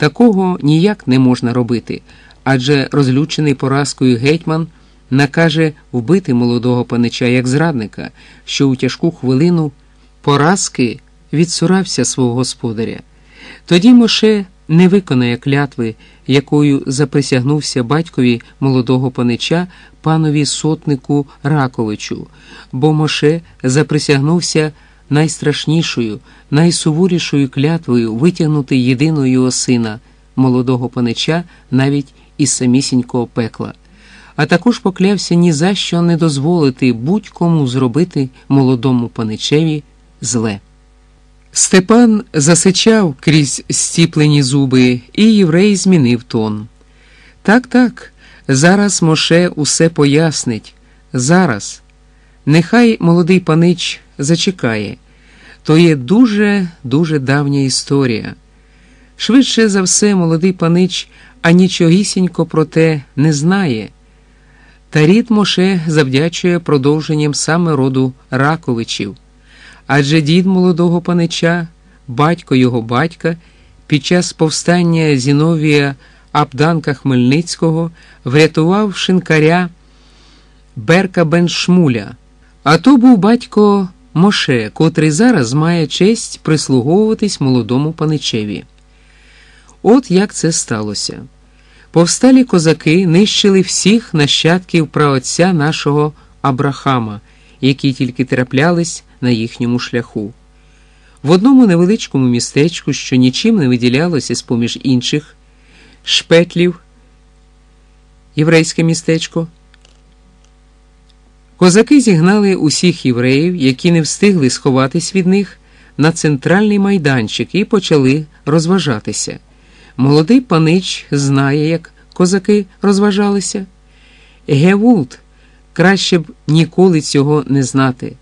Такого ніяк не можна робити, адже розлючений поразкою гетьман накаже вбити молодого панича як зрадника, що у тяжку хвилину поразки відсурався свого господаря. Тоді Моше не виконає клятви, якою заприсягнувся батькові молодого панича панові сотнику Раковичу, бо Моше заприсягнувся найстрашнішою, найсуворішою клятвою витягнути єдиного його сина, молодого панича, навіть із самісінького пекла. А також поклявся ні за що не дозволити будь-кому зробити молодому паничеві зле. Степан засичав крізь стіплені зуби, і єврей змінив тон. Так, так, зараз Моше усе пояснить. Зараз. Нехай молодий панич зачекає. То є дуже, дуже давня історія. Швидше за все, молодий панич анічогісінько про те не знає. Та рід Моше завдячує продовженням саме роду Раковичів. Адже дід молодого панича, батько його батька, під час повстання Зіновія Абданка Хмельницького врятував шинкаря Берка Беншмуля, а то був батько Моше, котрий зараз має честь прислуговуватись молодому паничеві. От як це сталося. Повсталі козаки нищили всіх нащадків праотця нашого Абрахама, які тільки траплялись на їхньому шляху. В одному невеличкому містечку, що нічим не виділялося з поміж інших шпетлів, єврейське містечко. Козаки зігнали усіх євреїв, які не встигли сховатись від них, на центральний майданчик і почали розважатися. Молодий панич знає, як козаки розважалися. Гевулт краще б ніколи цього не знати.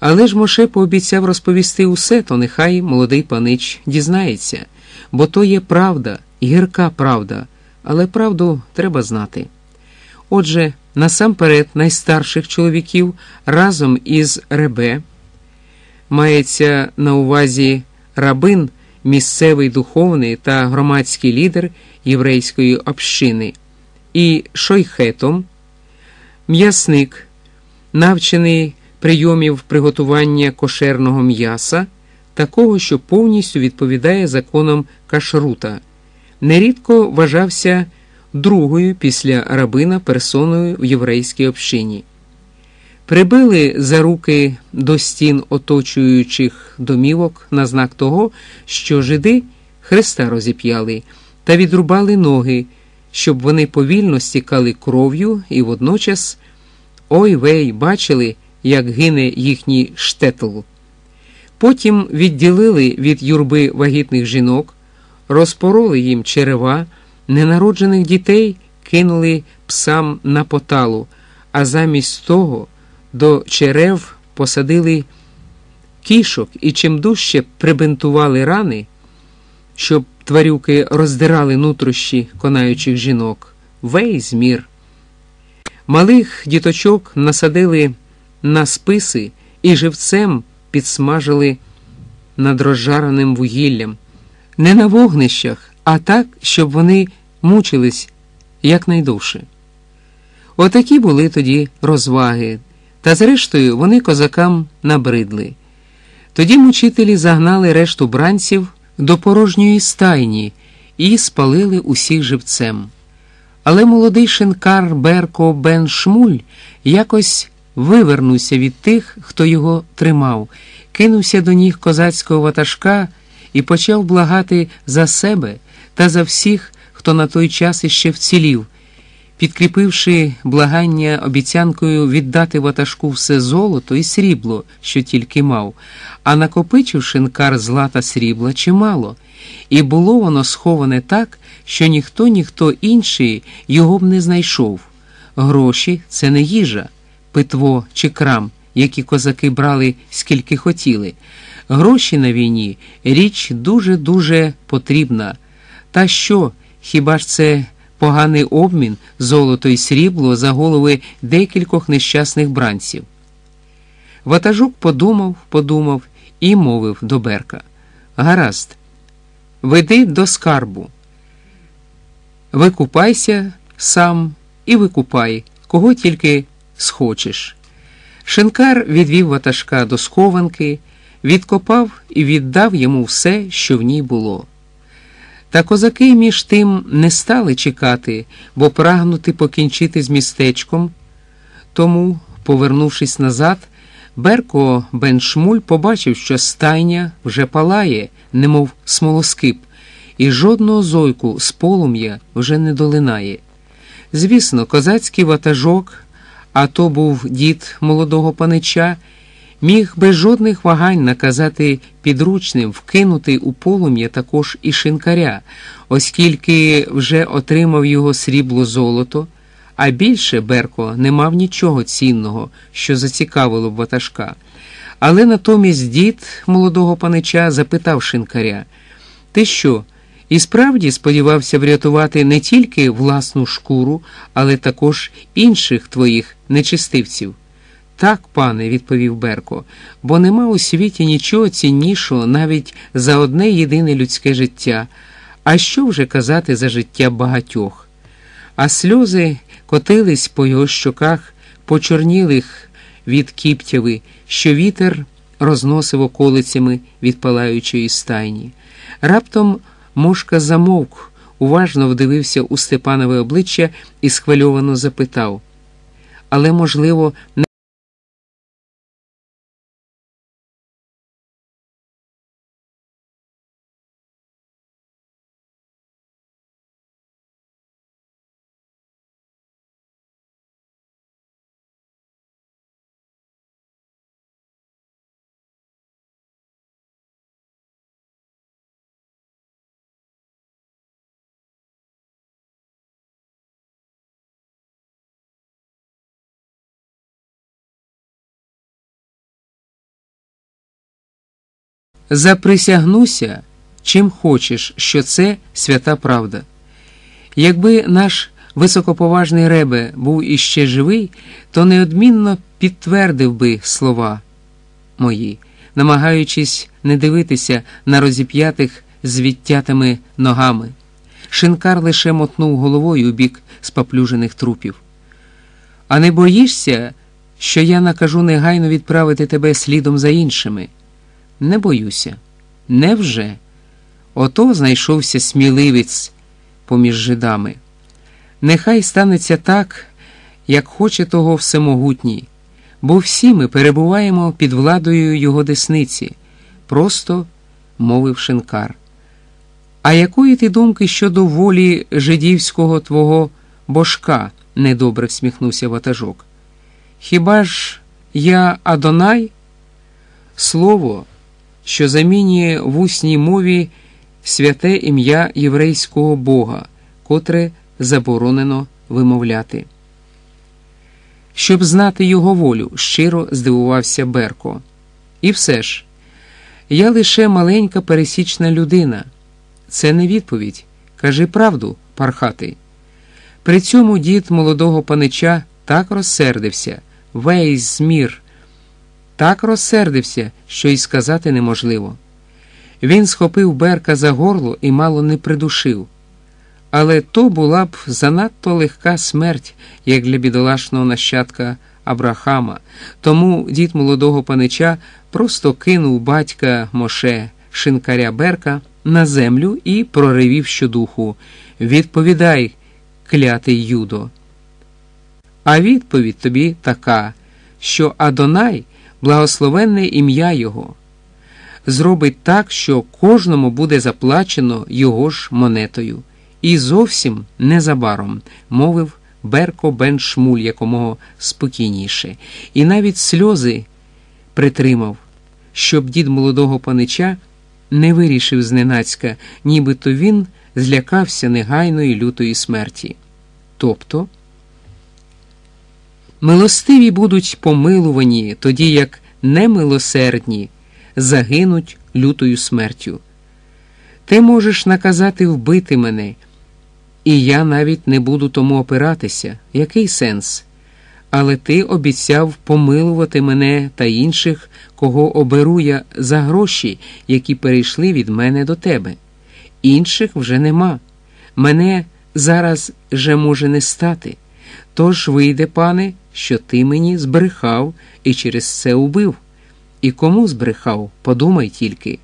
Але ж Моше пообіцяв розповісти усе, то нехай молодий панич дізнається, бо то є правда, гірка правда, але правду треба знати. Отже, насамперед найстарших чоловіків разом із Ребе мається на увазі рабин, місцевий духовний та громадський лідер єврейської общини, і шойхетом, м'ясник, навчений прийомів приготування кошерного м'яса, такого, що повністю відповідає законам кашрута, нерідко вважався другою після рабина персоною в єврейській общині. Прибили за руки до стін оточуючих домівок на знак того, що жиди Христа розіп'яли та відрубали ноги, щоб вони повільно стікали кров'ю і водночас ой вей бачили, як гине їхній штетл. Потім відділили від юрби вагітних жінок, розпороли їм черева, ненароджених дітей кинули псам на поталу, а замість того до черев посадили кішок і чим дужче прибинтували рани, щоб тварюки роздирали нутрощі конаючих жінок. Вей змір. Малих діточок насадили на списи і живцем підсмажили над розжареним вугіллям, не на вогнищах, а так, щоб вони мучились якнайдовше. Отакі були тоді розваги, та зрештою вони козакам набридли. Тоді мучителі загнали решту бранців до порожньої стайні і спалили усіх живцем. Але молодий шинкар Берко Бен Шмуль якось вивернувся від тих, хто його тримав, кинувся до ніг козацького ватажка і почав благати за себе та за всіх, хто на той час іще вцілів, підкріпивши благання обіцянкою віддати ватажку все золото і срібло, що тільки мав, а накопичив шинкар злата срібла чимало, і було воно сховане так, що ніхто, ніхто інший його б не знайшов. Гроші це не їжа питво чи крам, які козаки брали скільки хотіли. Гроші на війні річ дуже-дуже потрібна. Та що, хіба ж це поганий обмін золото і срібло за голови декількох нещасних бранців? Ватажук подумав, подумав і мовив до Берка. Гаразд, веди до скарбу. Викупайся сам і викупай, кого тільки схочеш. Шинкар відвів ватажка до схованки, відкопав і віддав йому все, що в ній було. Та козаки між тим не стали чекати, бо прагнути покінчити з містечком. Тому, повернувшись назад, Берко Беншмуль побачив, що стайня вже палає, немов смолоскип, і жодного зойку з полум'я вже не долинає. Звісно, козацький ватажок, а то був дід молодого панича, міг без жодних вагань наказати підручним вкинути у полум'я також і шинкаря, оскільки вже отримав його срібло золото. А більше Берко не мав нічого цінного, що зацікавило б ватажка. Але натомість дід молодого панича запитав шинкаря: Ти що? І справді сподівався врятувати не тільки власну шкуру, але також інших твоїх нечистивців. Так, пане, відповів Берко, бо нема у світі нічого ціннішого навіть за одне єдине людське життя. А що вже казати за життя багатьох? А сльози котились по його щоках, почорнілих від кіптяви, що вітер розносив околицями від палаючої стайні. Раптом мошка замовк, уважно вдивився у Степанове обличчя і схвильовано запитав. Але, можливо, Заприсягнуся, чим хочеш, що це свята правда. Якби наш високоповажний ребе був іще живий, то неодмінно підтвердив би слова мої, намагаючись не дивитися на розіп'ятих з ногами. Шинкар лише мотнув головою у бік споплюжених трупів. А не боїшся, що я накажу негайно відправити тебе слідом за іншими? Не боюся. Невже? Ото знайшовся сміливець поміж жидами. Нехай станеться так, як хоче того всемогутній, бо всі ми перебуваємо під владою його десниці, просто мовив шинкар. А якої ти думки щодо волі жидівського твого божка? недобре всміхнувся ватажок. Хіба ж я Адонай? Слово що замінює в усній мові святе ім'я єврейського Бога, котре заборонено вимовляти. Щоб знати його волю, щиро здивувався Берко. І все ж, я лише маленька пересічна людина. Це не відповідь. Кажи правду, пархатий. При цьому дід молодого панича так розсердився, весь змір так розсердився, що й сказати неможливо. Він схопив Берка за горло і мало не придушив. Але то була б занадто легка смерть, як для бідолашного нащадка Абрахама, тому дід молодого панича просто кинув батька Моше, шинкаря Берка, на землю і проривів щодуху Відповідай, клятий юдо. А відповідь тобі така, що Адонай благословенне ім'я Його, зробить так, що кожному буде заплачено його ж монетою. І зовсім незабаром мовив Берко Бен Шмуль якомога спокійніше, і навіть сльози притримав, щоб дід молодого панича не вирішив зненацька, нібито він злякався негайної лютої смерті. Тобто. Милостиві будуть помилувані, тоді як немилосердні загинуть лютою смертю. Ти можеш наказати вбити мене, і я навіть не буду тому опиратися. Який сенс? Але ти обіцяв помилувати мене та інших, кого оберу я за гроші, які перейшли від мене до тебе. інших вже нема. Мене зараз же може не стати. Тож вийде, пане, що ти мені збрехав і через це убив. І кому збрехав, подумай тільки.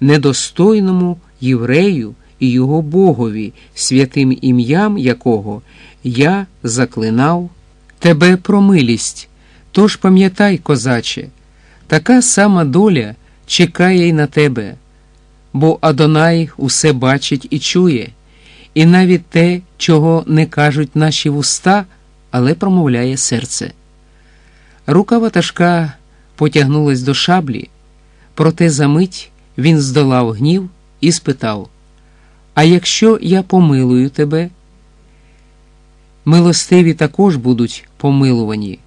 Недостойному єврею і його богові, святим ім'ям якого я заклинав тебе про милість. Тож пам'ятай, козаче, така сама доля чекає й на тебе, бо Адонай усе бачить і чує, і навіть те, чого не кажуть наші вуста, але промовляє серце. Рука ватажка потягнулась до шаблі, проте за мить він здолав гнів і спитав: А якщо я помилую тебе? Милостиві також будуть помилувані,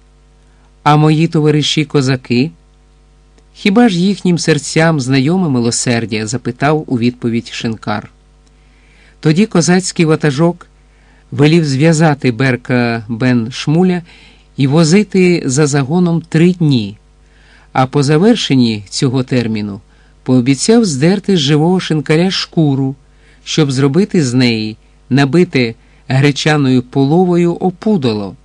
а мої товариші козаки. Хіба ж їхнім серцям знайоме милосердя? запитав у відповідь шинкар. Тоді козацький ватажок велів зв'язати Берка Бен Шмуля і возити за загоном три дні, а по завершенні цього терміну пообіцяв здерти з живого шинкаря шкуру, щоб зробити з неї набите гречаною половою опудоло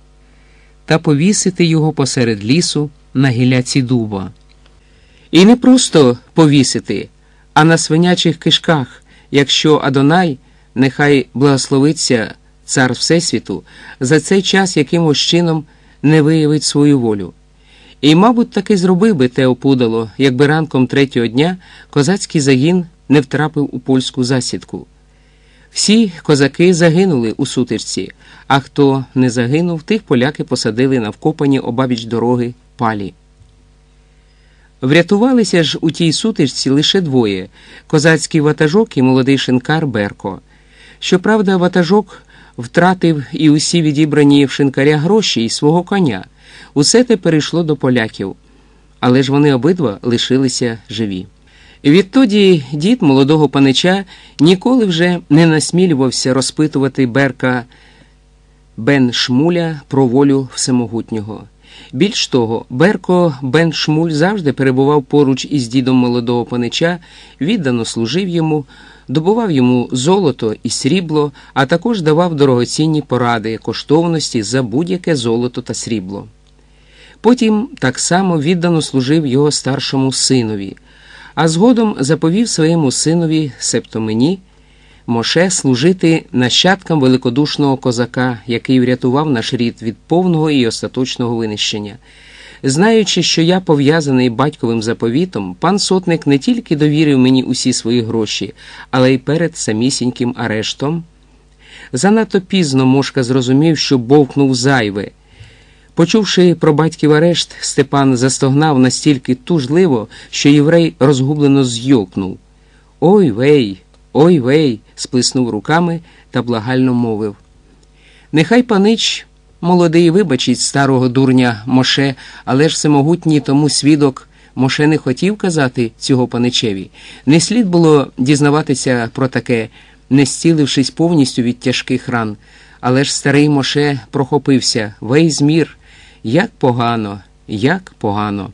та повісити його посеред лісу на гіляці дуба. І не просто повісити, а на свинячих кишках, якщо Адонай, нехай благословиться цар Всесвіту, за цей час якимось чином не виявить свою волю. І, мабуть, таки зробив би те опудало, якби ранком третього дня козацький загін не втрапив у польську засідку. Всі козаки загинули у сутичці, а хто не загинув, тих поляки посадили на вкопані обабіч дороги палі. Врятувалися ж у тій сутичці лише двоє козацький ватажок і молодий шинкар Берко. Щоправда, ватажок втратив і усі відібрані в шинкаря гроші і свого коня. Усе те перейшло до поляків, але ж вони обидва лишилися живі. Відтоді дід молодого панича ніколи вже не насмілювався розпитувати Берка Бен Шмуля про волю всемогутнього. Більш того, Берко Бен Шмуль завжди перебував поруч із дідом молодого панича, віддано служив йому, добував йому золото і срібло, а також давав дорогоцінні поради, коштовності за будь-яке золото та срібло. Потім так само віддано служив його старшому синові, а згодом заповів своєму синові, себто мені, Моше служити нащадкам великодушного козака, який врятував наш рід від повного і остаточного винищення. Знаючи, що я пов'язаний батьковим заповітом, пан сотник не тільки довірив мені усі свої гроші, але й перед самісіньким арештом. Занадто пізно Мошка зрозумів, що бовкнув зайве. Почувши про батьків арешт, Степан застогнав настільки тужливо, що єврей розгублено зйокнув. Ой вей, ой вей, сплеснув руками та благально мовив. Нехай панич молодий вибачить старого дурня Моше, але ж всемогутній тому свідок Моше не хотів казати цього паничеві. Не слід було дізнаватися про таке, не стілившись повністю від тяжких ран. Але ж старий Моше прохопився вей змір. Як погано, як погано.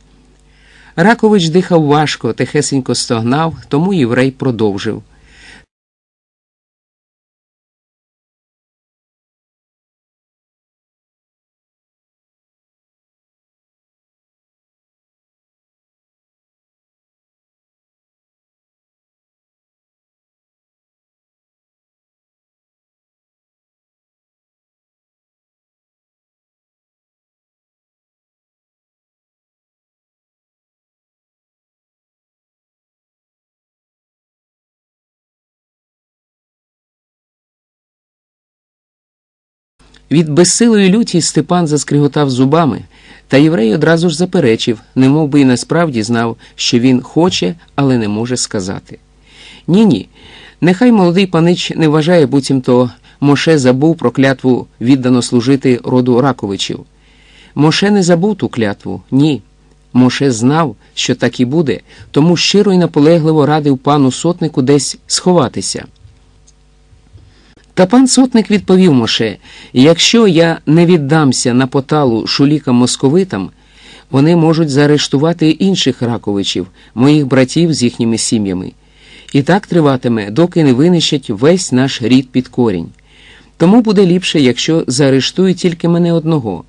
Ракович дихав важко, тихесенько стогнав, тому єврей продовжив. Від безсилої люті Степан заскриготав зубами, та єврей одразу ж заперечив, немов би й насправді знав, що він хоче, але не може сказати. Ні, ні. Нехай молодий панич не вважає, буцімто Моше забув про клятву віддано служити роду Раковичів. Моше не забув ту клятву, ні. Моше знав, що так і буде, тому щиро й наполегливо радив пану сотнику десь сховатися. Та пан сотник відповів Моше, якщо я не віддамся на поталу шулікам московитам, вони можуть заарештувати інших раковичів, моїх братів з їхніми сім'ями. І так триватиме, доки не винищать весь наш рід під корінь. Тому буде ліпше, якщо заарештують тільки мене одного.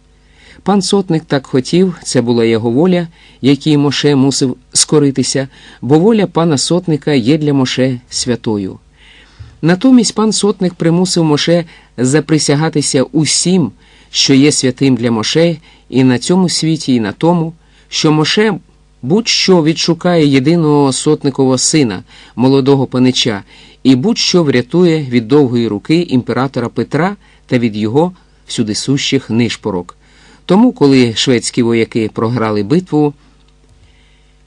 Пан сотник так хотів, це була його воля, якій Моше мусив скоритися, бо воля пана сотника є для Моше святою. Натомість пан сотник примусив Моше заприсягатися усім, що є святим для Моше, і на цьому світі, і на тому, що Моше будь-що відшукає єдиного сотникового сина, молодого панича, і будь-що врятує від довгої руки імператора Петра та від його всюдисущих нишпорок. Тому, коли шведські вояки програли битву,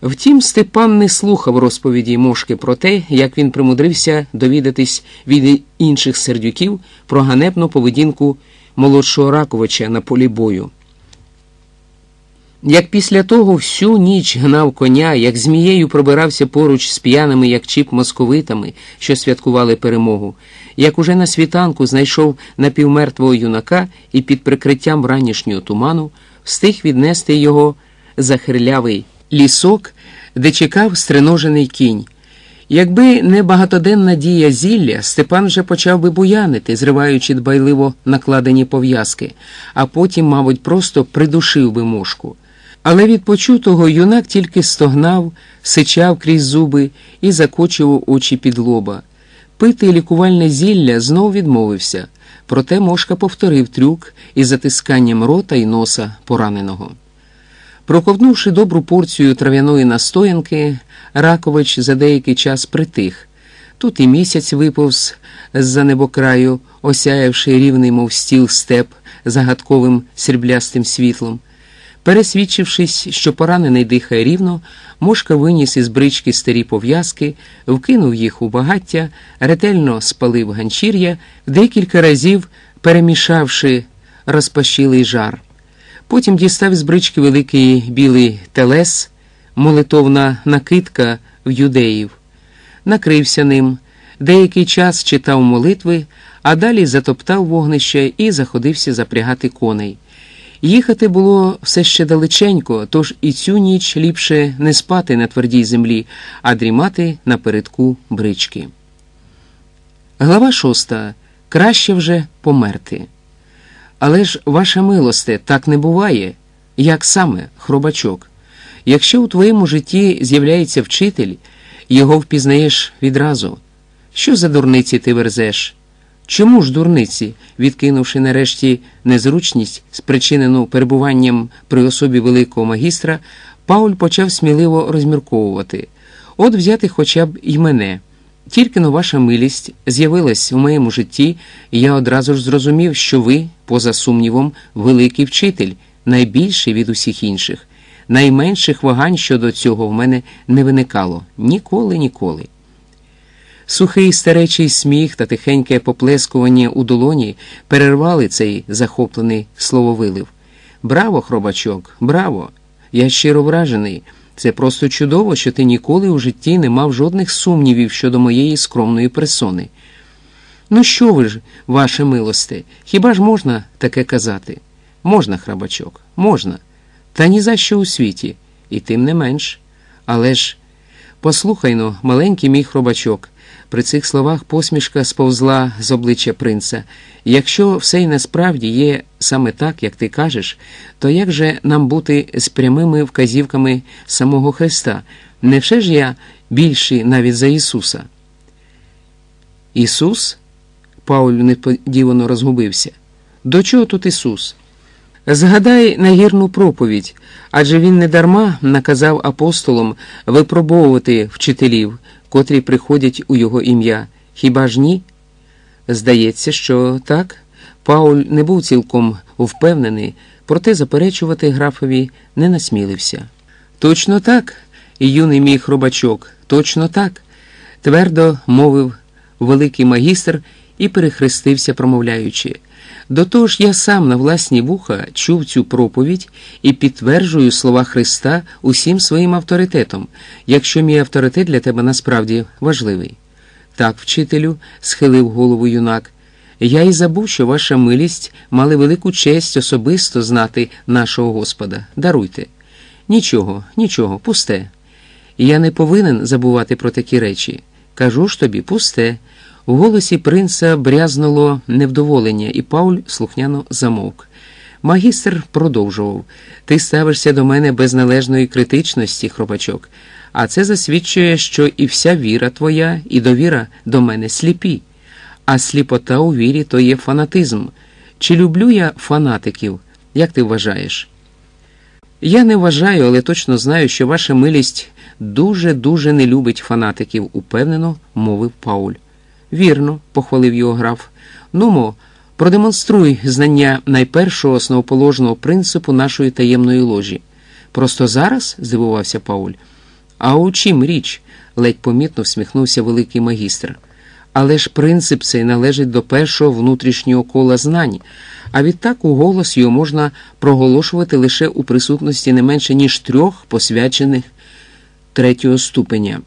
Втім, Степан не слухав розповіді Мошки про те, як він примудрився довідатись від інших сердюків про ганебну поведінку молодшого Раковича на полі бою. Як після того всю ніч гнав коня, як змією пробирався поруч з п'яними, як чіп московитами, що святкували перемогу, як уже на світанку знайшов напівмертвого юнака і під прикриттям ранішнього туману встиг віднести його захирлявий лісок, де чекав стриножений кінь. Якби не багатоденна дія зілля, Степан вже почав би буянити, зриваючи дбайливо накладені пов'язки, а потім, мабуть, просто придушив би мошку. Але від почутого юнак тільки стогнав, сичав крізь зуби і закочував очі під лоба. Пити лікувальне зілля знов відмовився, проте мошка повторив трюк із затисканням рота і носа пораненого. Проковнувши добру порцію трав'яної настоянки, Ракович за деякий час притих. Тут і місяць виповз з-за небокраю, осяявши рівний, мов стіл степ загадковим сріблястим світлом. Пересвідчившись, що поранений дихає рівно, мошка виніс із брички старі пов'язки, вкинув їх у багаття, ретельно спалив ганчір'я, декілька разів перемішавши розпашілий жар. Потім дістав з брички великий білий телес, молитовна накидка в юдеїв, накрився ним, деякий час читав молитви, а далі затоптав вогнище і заходився запрягати коней. Їхати було все ще далеченько, тож і цю ніч ліпше не спати на твердій землі, а дрімати напередку брички. Глава шоста. Краще вже померти. Але ж, ваша милосте, так не буває. Як саме, хробачок? Якщо у твоєму житті з'являється вчитель, його впізнаєш відразу. Що за дурниці ти верзеш? Чому ж дурниці, відкинувши нарешті незручність, спричинену перебуванням при особі великого магістра, Пауль почав сміливо розмірковувати от взяти хоча б і мене. Тільки но ваша милість з'явилась у моєму житті, я одразу ж зрозумів, що ви, поза сумнівом, великий вчитель, найбільший від усіх інших. Найменших вагань щодо цього в мене не виникало ніколи, ніколи. Сухий старечий сміх та тихеньке поплескування у долоні перервали цей захоплений слововилив. Браво, хробачок, браво! Я щиро вражений. Це просто чудово, що ти ніколи у житті не мав жодних сумнівів щодо моєї скромної персони. Ну, що ви ж, ваше милосте, хіба ж можна таке казати? Можна, храбачок, можна. Та ні за що у світі, і тим не менш. Але ж, послухай ну, маленький мій хробачок. При цих словах посмішка сповзла з обличчя принца. Якщо все й насправді є саме так, як ти кажеш, то як же нам бути з прямими вказівками самого Христа? Невже ж я більший навіть за Ісуса? Ісус? Пауль несподівано розгубився. До чого тут Ісус? Згадай нагірну проповідь, адже він недарма наказав апостолам випробовувати вчителів котрі приходять у його ім'я. Хіба ж ні? Здається, що так. Пауль не був цілком впевнений, проте заперечувати графові не насмілився. Точно так, юний мій хробачок, точно так, твердо мовив великий магістр і перехрестився, промовляючи. До того ж, я сам на власні вуха чув цю проповідь і підтверджую слова Христа усім своїм авторитетом, якщо мій авторитет для тебе насправді важливий. Так, вчителю, схилив голову юнак. Я й забув, що ваша милість мали велику честь особисто знати нашого Господа. Даруйте. Нічого, нічого, пусте. Я не повинен забувати про такі речі. Кажу ж тобі, пусте. У голосі принца брязнуло невдоволення, і Пауль слухняно замовк. Магістр продовжував Ти ставишся до мене без належної критичності, хробачок, а це засвідчує, що і вся віра твоя, і довіра до мене сліпі. А сліпота у вірі то є фанатизм. Чи люблю я фанатиків? Як ти вважаєш? Я не вважаю, але точно знаю, що ваша милість дуже-дуже не любить фанатиків, упевнено мовив Пауль. Вірно, похвалив його граф. Нумо, продемонструй знання найпершого основоположного принципу нашої таємної ложі. Просто зараз? здивувався Пауль. А у чим річ? ледь помітно всміхнувся великий магістр. Але ж принцип цей належить до першого внутрішнього кола знань, а відтак у голос його можна проголошувати лише у присутності не менше ніж трьох посвячених третього ступеня.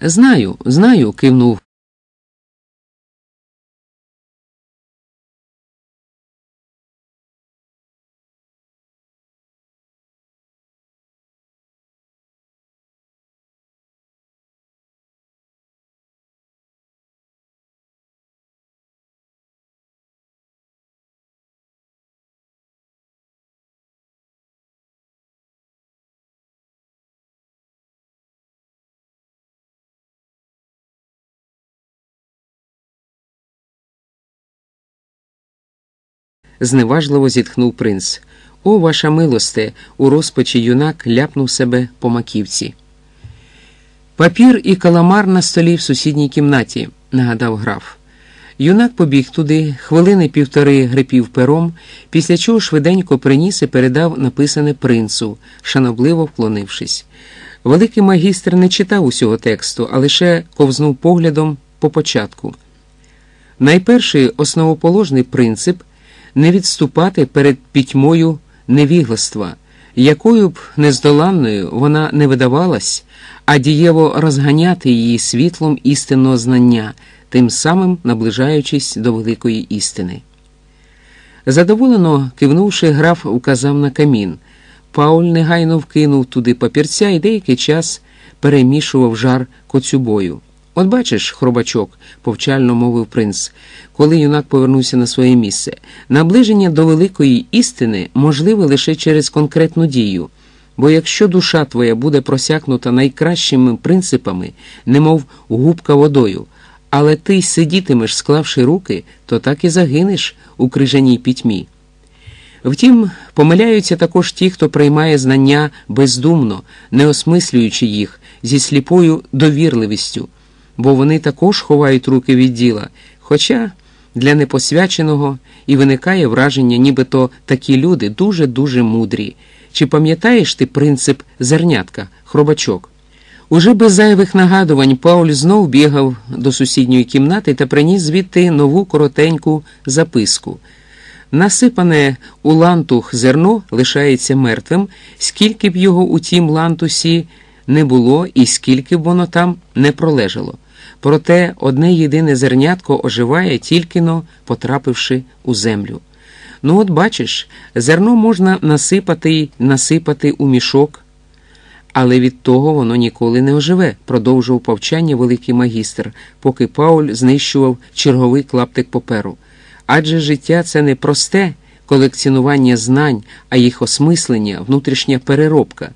Знаю, знаю, кивнув. Зневажливо зітхнув принц. О, ваша милосте, у розпачі юнак ляпнув себе по маківці. Папір і каламар на столі в сусідній кімнаті, нагадав граф. Юнак побіг туди, хвилини півтори грипів пером, після чого швиденько приніс і передав написане принцу, шанобливо вклонившись. Великий магістр не читав усього тексту, а лише ковзнув поглядом по початку. Найперший основоположний принцип не відступати перед пітьмою невігластва, якою б нездоланною вона не видавалась, а дієво розганяти її світлом істинного знання, тим самим наближаючись до великої істини. Задоволено кивнувши, граф указав на камін. Пауль негайно вкинув туди папірця і деякий час перемішував жар коцюбою. От бачиш, хробачок, повчально мовив принц, коли юнак повернувся на своє місце. Наближення до великої істини можливе лише через конкретну дію. Бо якщо душа твоя буде просякнута найкращими принципами, немов губка водою, але ти сидітимеш, склавши руки, то так і загинеш у крижаній пітьмі. Втім, помиляються також ті, хто приймає знання бездумно, не осмислюючи їх зі сліпою довірливістю бо вони також ховають руки від діла. Хоча для непосвяченого і виникає враження, нібито такі люди дуже-дуже мудрі. Чи пам'ятаєш ти принцип зернятка, хробачок? Уже без зайвих нагадувань Пауль знов бігав до сусідньої кімнати та приніс звідти нову коротеньку записку. Насипане у лантух зерно лишається мертвим, скільки б його у тім лантусі не було і скільки б воно там не пролежало. Проте одне єдине зернятко оживає, тільки но потрапивши у землю. Ну, от бачиш, зерно можна насипати й насипати у мішок, але від того воно ніколи не оживе, продовжував повчання великий магістр, поки Пауль знищував черговий клаптик паперу. Адже життя це не просте колекціонування знань, а їх осмислення, внутрішня переробка.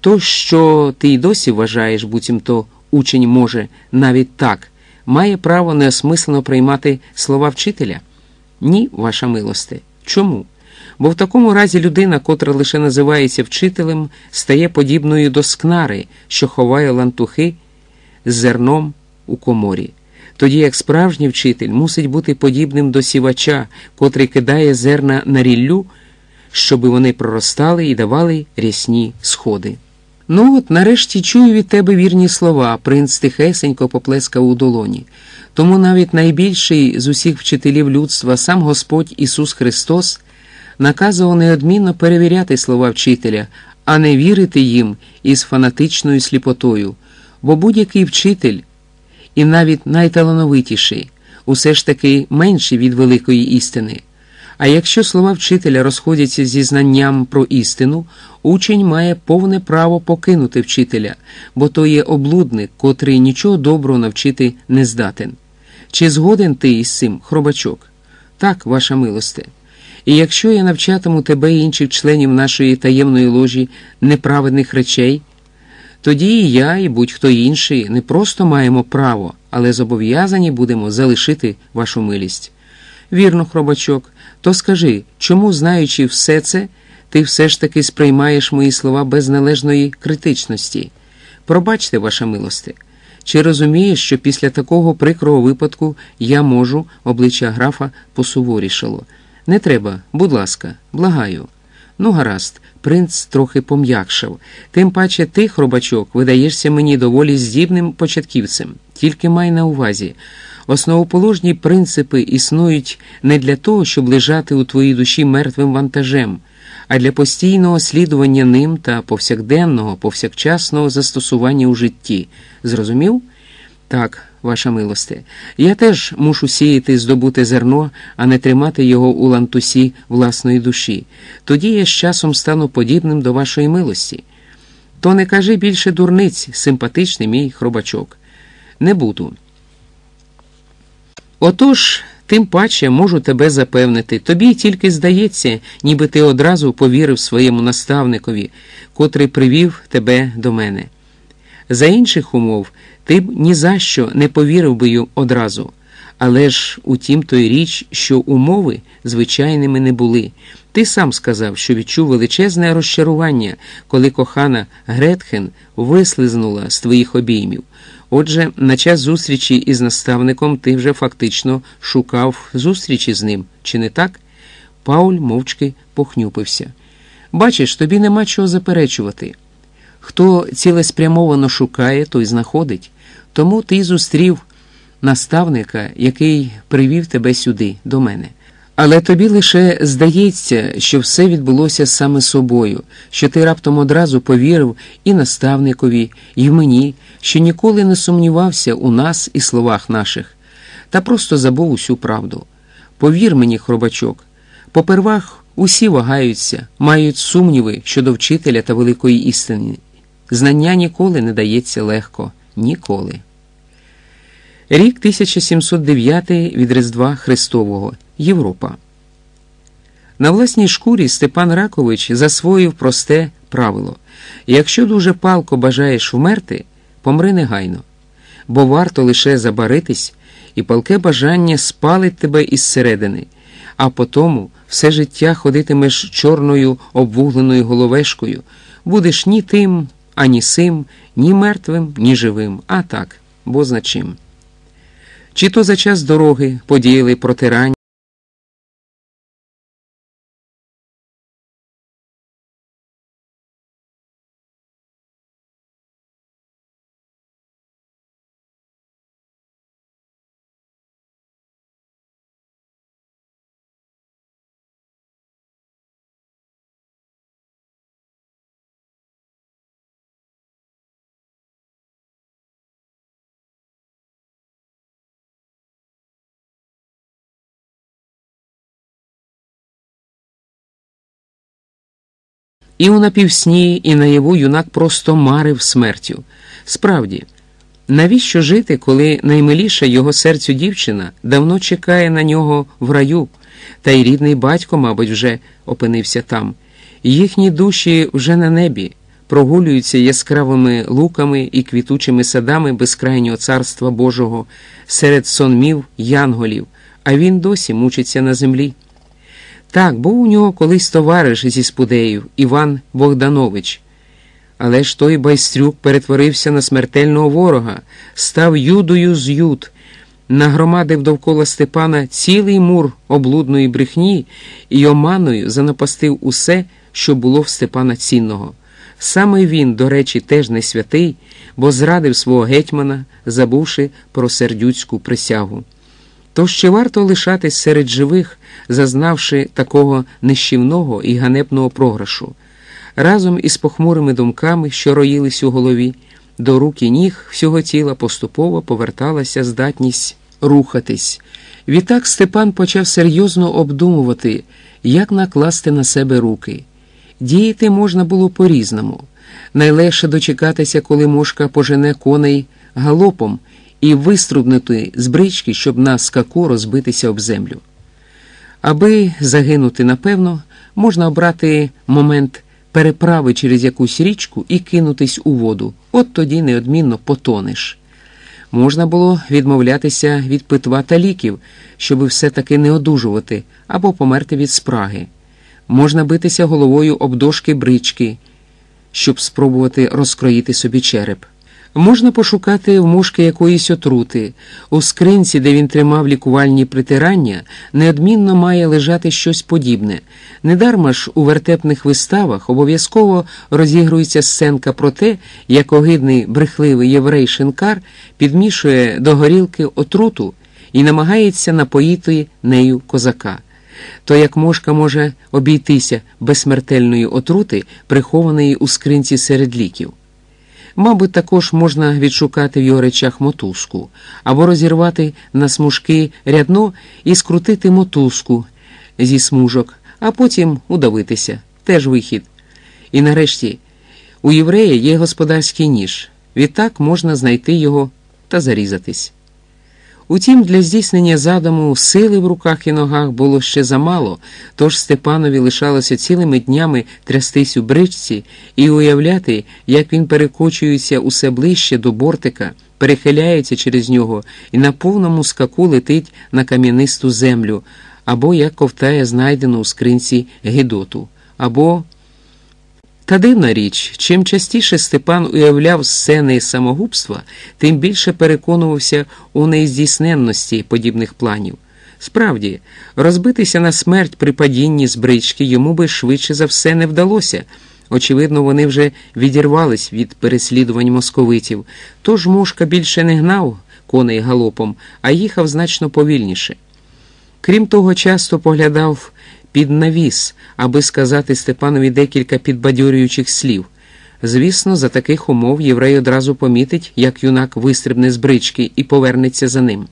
То, що ти й досі вважаєш, буцімто учень може навіть так, має право неосмислено приймати слова вчителя? Ні, ваша милосте. Чому? Бо в такому разі людина, котра лише називається вчителем, стає подібною до скнари, що ховає лантухи з зерном у коморі. Тоді як справжній вчитель мусить бути подібним до сівача, котрий кидає зерна на ріллю, щоби вони проростали і давали рясні сходи. Ну, от нарешті чую від тебе вірні слова, принц тихесенько поплескав у долоні. Тому навіть найбільший з усіх вчителів людства, сам Господь Ісус Христос, наказував неодмінно перевіряти слова вчителя, а не вірити їм із фанатичною сліпотою, бо будь-який вчитель, і навіть найталановитіший, усе ж таки менший від великої істини. А якщо слова вчителя розходяться зі знанням про істину, учень має повне право покинути вчителя, бо то є облудник, котрий нічого доброго навчити не здатен. Чи згоден ти із цим, хробачок? Так, ваша милосте. І якщо я навчатиму тебе і інших членів нашої таємної ложі неправедних речей, тоді і я, і будь-хто інший не просто маємо право, але зобов'язані будемо залишити вашу милість. Вірно, хробачок, то скажи, чому, знаючи все це, ти все ж таки сприймаєш мої слова без належної критичності? Пробачте, ваша милосте. Чи розумієш, що після такого прикрого випадку я можу, обличчя графа посуворішало? Не треба, будь ласка, благаю. Ну, гаразд, принц трохи пом'якшав. Тим паче ти, хробачок, видаєшся мені доволі здібним початківцем. Тільки май на увазі. Основоположні принципи існують не для того, щоб лежати у твоїй душі мертвим вантажем, а для постійного слідування ним та повсякденного, повсякчасного застосування у житті. Зрозумів? Так, ваша милосте. Я теж мушу сіяти здобути зерно, а не тримати його у лантусі власної душі. Тоді я з часом стану подібним до вашої милості. То не кажи більше дурниць, симпатичний мій хробачок. Не буду. Отож, тим паче можу тебе запевнити, тобі тільки здається, ніби ти одразу повірив своєму наставникові, котрий привів тебе до мене. За інших умов ти б ні за що не повірив би й одразу. Але ж утім той річ, що умови звичайними не були. Ти сам сказав, що відчув величезне розчарування, коли кохана Гретхен вислизнула з твоїх обіймів. Отже, на час зустрічі із наставником ти вже фактично шукав зустрічі з ним, чи не так? Пауль мовчки похнюпився. Бачиш, тобі нема чого заперечувати. Хто цілеспрямовано шукає, той знаходить. Тому ти зустрів наставника, який привів тебе сюди, до мене. Але тобі лише здається, що все відбулося саме собою, що ти раптом одразу повірив і наставникові, і мені, що ніколи не сумнівався у нас і словах наших, та просто забув усю правду. Повір мені, хробачок, попервах усі вагаються, мають сумніви щодо вчителя та великої істини. Знання ніколи не дається легко, ніколи. Рік 1709 від Різдва Христового Європа. На власній шкурі Степан Ракович засвоїв просте правило якщо дуже палко бажаєш вмерти, помри негайно, бо варто лише забаритись, і палке бажання спалить тебе із середини, а потому все життя ходитимеш чорною обвугленою головешкою, будеш ні тим, ані сим, ні мертвим, ні живим, а так, бо значим. Чи то за час дороги подіяли протирання, І у напівсні, і наяву юнак просто марив смертю. Справді, навіщо жити, коли наймиліша його серцю дівчина давно чекає на нього в раю, та й рідний батько, мабуть, вже опинився там. Їхні душі вже на небі, прогулюються яскравими луками і квітучими садами безкрайнього царства Божого серед сонмів янголів, а він досі мучиться на землі. Так, був у нього колись товариш зі спудеїв Іван Богданович. Але ж той байстрюк перетворився на смертельного ворога, став юдою з юд, нагромадив довкола Степана цілий мур облудної брехні і оманою занапастив усе, що було в Степана цінного. Саме він, до речі, теж не святий, бо зрадив свого гетьмана, забувши про сердюцьку присягу. То ще варто лишатись серед живих, зазнавши такого нищівного і ганебного програшу. Разом із похмурими думками, що роїлись у голові, до рук і ніг всього тіла поступово поверталася здатність рухатись, Відтак Степан почав серйозно обдумувати, як накласти на себе руки. Діяти можна було по-різному. Найлегше дочекатися, коли мошка пожене коней галопом і виструбнути з брички, щоб на скаку розбитися об землю. Аби загинути напевно, можна обрати момент переправи через якусь річку і кинутись у воду, от тоді неодмінно потонеш. Можна було відмовлятися від питва та ліків, щоби все-таки не одужувати або померти від спраги. Можна битися головою об дошки брички, щоб спробувати розкроїти собі череп. Можна пошукати в мушки якоїсь отрути. У скринці, де він тримав лікувальні притирання, неодмінно має лежати щось подібне. Недарма ж у вертепних виставах обов'язково розігрується сценка про те, як огидний брехливий єврей шинкар підмішує до горілки отруту і намагається напоїти нею козака. То як мошка може обійтися без смертельної отрути, прихованої у скринці серед ліків. Мабуть, також можна відшукати в його речах мотузку або розірвати на смужки рядно і скрутити мотузку зі смужок, а потім удавитися теж вихід. І нарешті у єврея є господарський ніж. Відтак можна знайти його та зарізатись. Утім, для здійснення задуму сили в руках і ногах було ще замало, тож Степанові лишалося цілими днями трястись у бричці і уявляти, як він перекочується усе ближче до бортика, перехиляється через нього і на повному скаку летить на кам'янисту землю, або як ковтає знайдену у скринці Гедоту, або. Та дивна річ, чим частіше Степан уявляв сцени самогубства, тим більше переконувався у нездійсненності подібних планів. Справді, розбитися на смерть при падінні з брички йому би швидше за все не вдалося. Очевидно, вони вже відірвались від переслідувань московитів, тож мушка більше не гнав коней галопом, а їхав значно повільніше. Крім того, часто поглядав під навіс, аби сказати Степанові декілька підбадьорюючих слів. Звісно, за таких умов єврей одразу помітить, як юнак вистрибне з брички і повернеться за ним.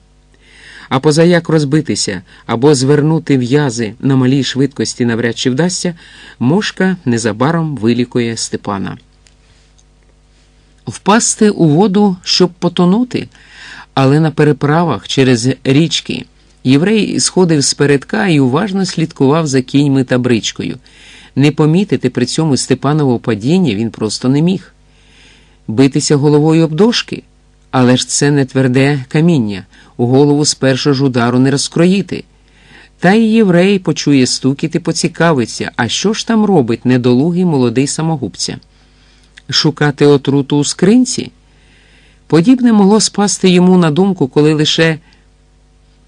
А позаяк розбитися або звернути в'язи на малій швидкості навряд чи вдасться, мошка незабаром вилікує Степана. Впасти у воду, щоб потонути, але на переправах через річки. Єврей сходив з передка і уважно слідкував за кіньми та бричкою. Не помітити при цьому Степанового падіння він просто не міг. Битися головою об дошки, але ж це не тверде каміння, у голову з першого ж удару не розкроїти. Та й єврей почує стукіт і поцікавиться, а що ж там робить недолугий молодий самогубця? Шукати отруту у скринці? Подібне могло спасти йому на думку, коли лише.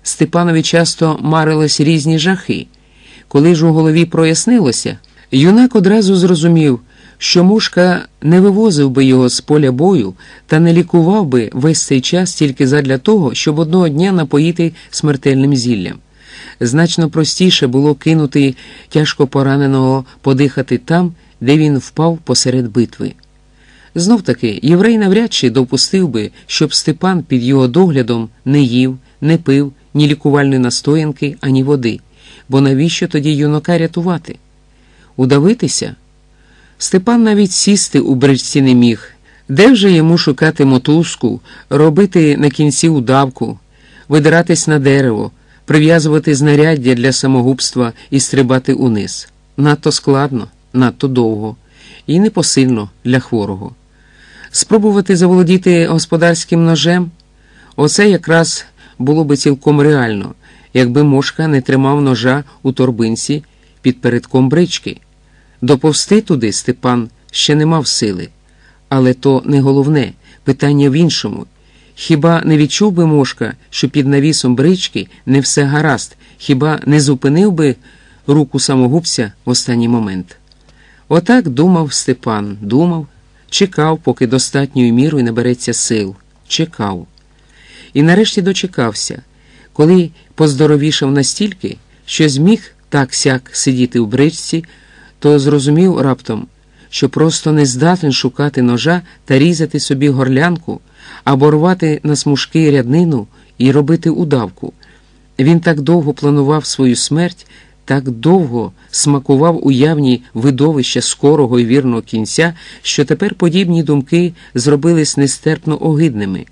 Степанові часто марились різні жахи. Коли ж у голові прояснилося, юнак одразу зрозумів, що мушка не вивозив би його з поля бою та не лікував би весь цей час тільки задля того, щоб одного дня напоїти смертельним зіллям. Значно простіше було кинути тяжко пораненого подихати там, де він впав посеред битви. Знов таки, єврей навряд чи допустив би, щоб Степан під його доглядом не їв, не пив ні лікувальної настоянки, ані води, бо навіщо тоді юнака рятувати? Удавитися? Степан навіть сісти у бричці не міг. Де вже йому шукати мотузку, робити на кінці удавку, видиратись на дерево, прив'язувати знаряддя для самогубства і стрибати униз? Надто складно, надто довго і непосильно для хворого. Спробувати заволодіти господарським ножем оце якраз було би цілком реально, якби мошка не тримав ножа у торбинці під передком брички. Доповсти туди Степан ще не мав сили. Але то не головне питання в іншому. Хіба не відчув би мошка, що під навісом брички не все гаразд, хіба не зупинив би руку самогубця в останній момент? Отак думав Степан, думав, чекав, поки достатньою мірою набереться сил, чекав і нарешті дочекався, коли поздоровішав настільки, що зміг так сяк сидіти в бричці, то зрозумів раптом, що просто не здатен шукати ножа та різати собі горлянку або рвати на смужки ряднину і робити удавку. Він так довго планував свою смерть, так довго смакував уявні видовища скорого і вірного кінця, що тепер подібні думки зробились нестерпно огидними.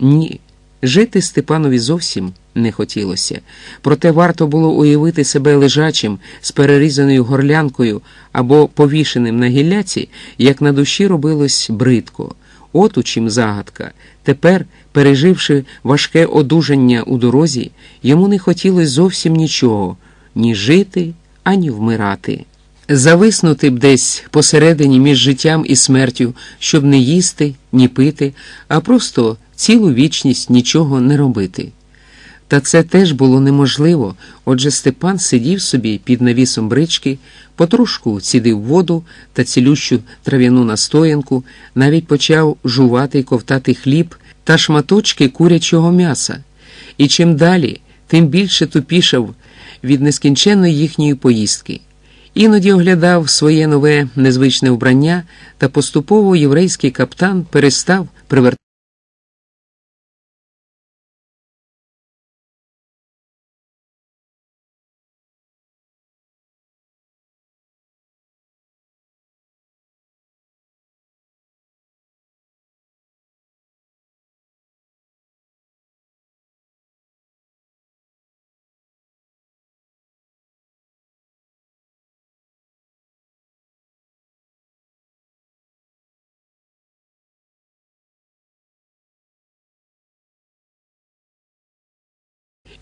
Ні, жити Степанові зовсім не хотілося. Проте варто було уявити себе лежачим з перерізаною горлянкою або повішеним на гілляці, як на душі робилось бридко. От у чим загадка. Тепер, переживши важке одужання у дорозі, йому не хотілося зовсім нічого ні жити, ані вмирати. Зависнути б десь посередині між життям і смертю, щоб не їсти, ні пити, а просто цілу вічність нічого не робити. Та це теж було неможливо, отже Степан сидів собі під навісом брички, потрошку цідив воду та цілющу трав'яну настоянку, навіть почав жувати й ковтати хліб та шматочки курячого м'яса. І чим далі, тим більше тупішав від нескінченної їхньої поїздки. Іноді оглядав своє нове незвичне вбрання, та поступово єврейський каптан перестав привертати.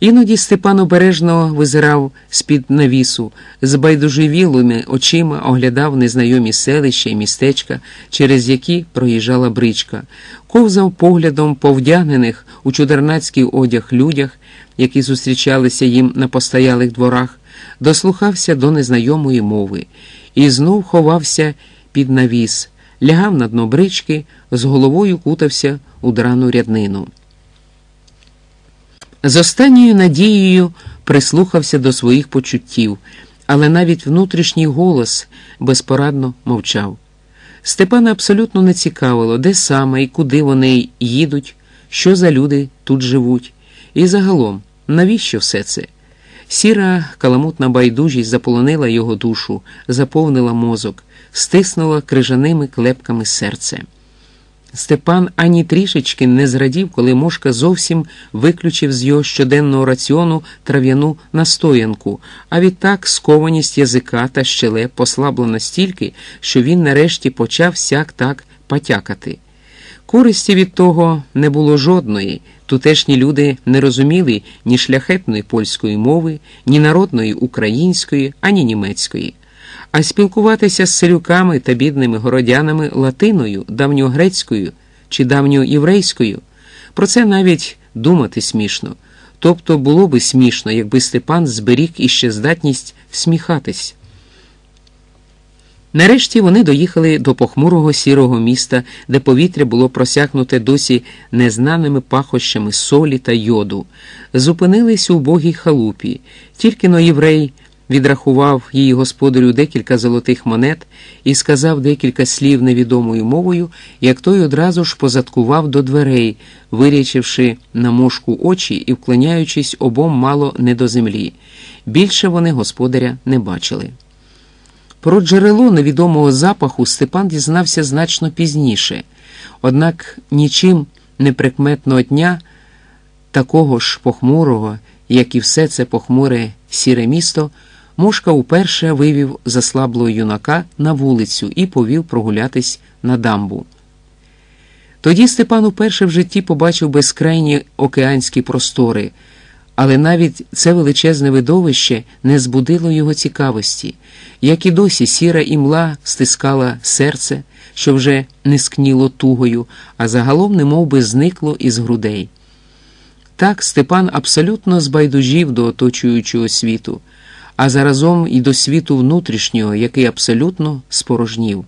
Іноді Степан обережно визирав з-під навісу, з байдужевілими очима оглядав незнайомі селища і містечка, через які проїжджала бричка, ковзав поглядом повдягнених у чудернацький одяг людях, які зустрічалися їм на постоялих дворах, дослухався до незнайомої мови і знов ховався під навіс, лягав на дно брички, з головою кутався у драну ряднину. З останньою надією прислухався до своїх почуттів, але навіть внутрішній голос безпорадно мовчав. Степана абсолютно не цікавило, де саме і куди вони їдуть, що за люди тут живуть. І загалом, навіщо все це? Сіра каламутна байдужість заполонила його душу, заповнила мозок, стиснула крижаними клепками серце. Степан ані трішечки не зрадів, коли мошка зовсім виключив з його щоденного раціону трав'яну настоянку, а відтак скованість язика та щелеп послабла настільки, що він нарешті почав сяк так потякати. Користі від того не було жодної. Тутешні люди не розуміли ні шляхетної польської мови, ні народної української, ані німецької а спілкуватися з селюками та бідними городянами латиною, давньогрецькою чи давньоєврейською. Про це навіть думати смішно. Тобто було би смішно, якби Степан зберіг іще здатність всміхатись. Нарешті вони доїхали до похмурого сірого міста, де повітря було просякнуте досі незнаними пахощами солі та йоду. Зупинились у убогій халупі, тільки но єврей відрахував її господарю декілька золотих монет і сказав декілька слів невідомою мовою, як той одразу ж позадкував до дверей, вирячивши на мошку очі і вклоняючись обом мало не до землі. Більше вони господаря не бачили. Про джерело невідомого запаху Степан дізнався значно пізніше, однак нічим неприкметного дня, такого ж похмурого, як і все це похмуре сіре місто. Мушка уперше вивів заслаблого юнака на вулицю і повів прогулятись на дамбу. Тоді Степан уперше в житті побачив безкрайні океанські простори, але навіть це величезне видовище не збудило його цікавості, як і досі сіра імла стискала серце, що вже не скніло тугою, а загалом немов би зникло із грудей. Так Степан абсолютно збайдужів до оточуючого світу а заразом і до світу внутрішнього, який абсолютно спорожнів.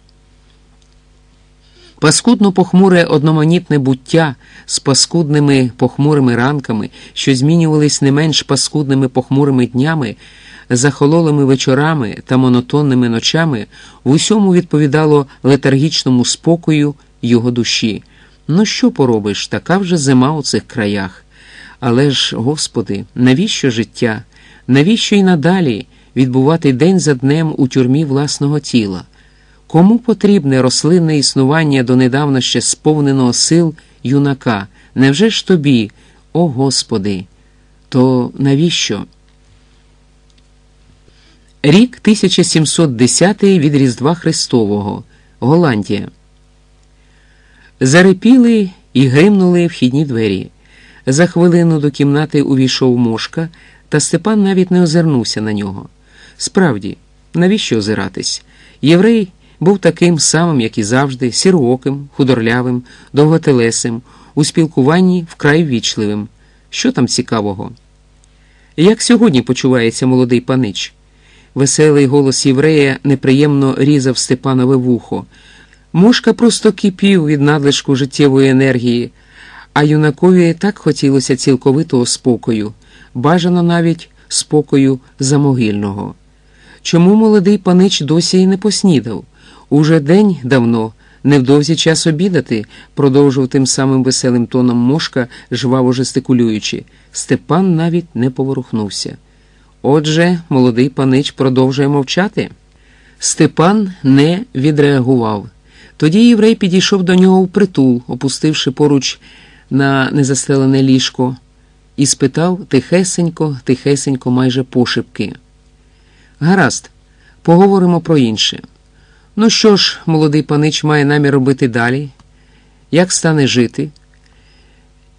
Паскудно похмуре одноманітне буття з паскудними похмурими ранками, що змінювались не менш паскудними похмурими днями, захололими вечорами та монотонними ночами, в усьому відповідало летаргічному спокою його душі. Ну що поробиш, така вже зима у цих краях. Але ж, Господи, навіщо життя? Навіщо й надалі відбувати день за днем у тюрмі власного тіла? Кому потрібне рослинне існування донедавна ще сповненого сил юнака? Невже ж тобі, о Господи? То навіщо? Рік 1710 від Різдва Христового, Голландія. Зарипіли і гримнули вхідні двері. За хвилину до кімнати увійшов мошка, та Степан навіть не озирнувся на нього. Справді, навіщо озиратись? Єврей був таким самим, як і завжди, сірооким, худорлявим, довготелесим, у спілкуванні вкрай ввічливим. Що там цікавого? Як сьогодні почувається молодий панич? Веселий голос єврея неприємно різав Степанове вухо. Мошка просто кипів від надлишку життєвої енергії, а юнакові так хотілося цілковитого спокою, бажано навіть спокою замогильного. Чому молодий панич досі й не поснідав? Уже день давно, невдовзі час обідати, продовжував тим самим веселим тоном мошка, жваво жестикулюючи. Степан навіть не поворухнувся. Отже, молодий панич продовжує мовчати. Степан не відреагував. Тоді єврей підійшов до нього впритул, опустивши поруч на незастелене ліжко, і спитав тихесенько, тихесенько, майже пошепки. Гаразд, поговоримо про інше. Ну що ж, молодий панич має намір робити далі? Як стане жити?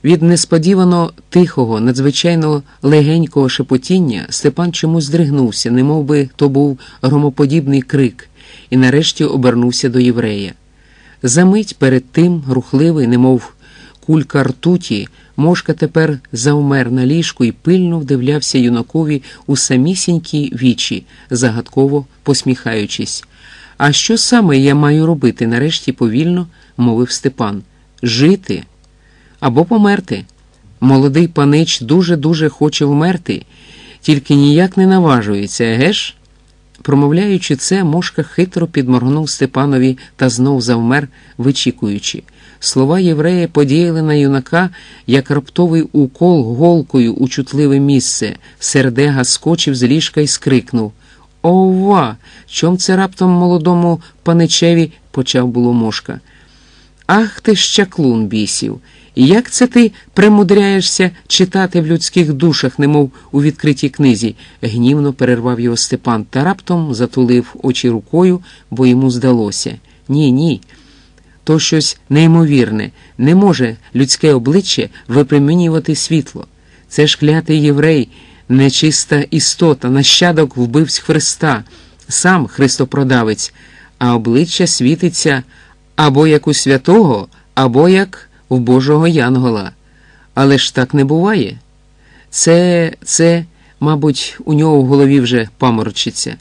Від несподівано тихого, надзвичайно легенького шепотіння Степан чомусь здригнувся, немов би то був громоподібний крик, і нарешті обернувся до єврея. Замить перед тим рухливий, немов кулька ртуті, мошка тепер завмер на ліжку і пильно вдивлявся юнакові у самісінькі вічі, загадково посміхаючись. А що саме я маю робити? нарешті повільно мовив Степан. Жити або померти. Молодий панич дуже-дуже хоче вмерти, тільки ніяк не наважується, еге ж? Промовляючи це, мошка хитро підморгнув Степанові та знов завмер, вичікуючи. Слова єврея подіяли на юнака, як раптовий укол голкою у чутливе місце. Сердега скочив з ліжка і скрикнув Ова! Чом це раптом молодому паничеві почав було мошка. Ах ти щаклун бісів! І як це ти примудряєшся читати в людських душах, немов у відкритій книзі? гнівно перервав його Степан та раптом затулив очі рукою, бо йому здалося. Ні, ні. То щось неймовірне, не може людське обличчя випромінювати світло. Це ж клятий єврей, нечиста істота, нащадок вбивць Христа, сам Христопродавець, а обличчя світиться або як у святого, або як в Божого Янгола. Але ж так не буває. Це, це, мабуть, у нього в голові вже паморочиться.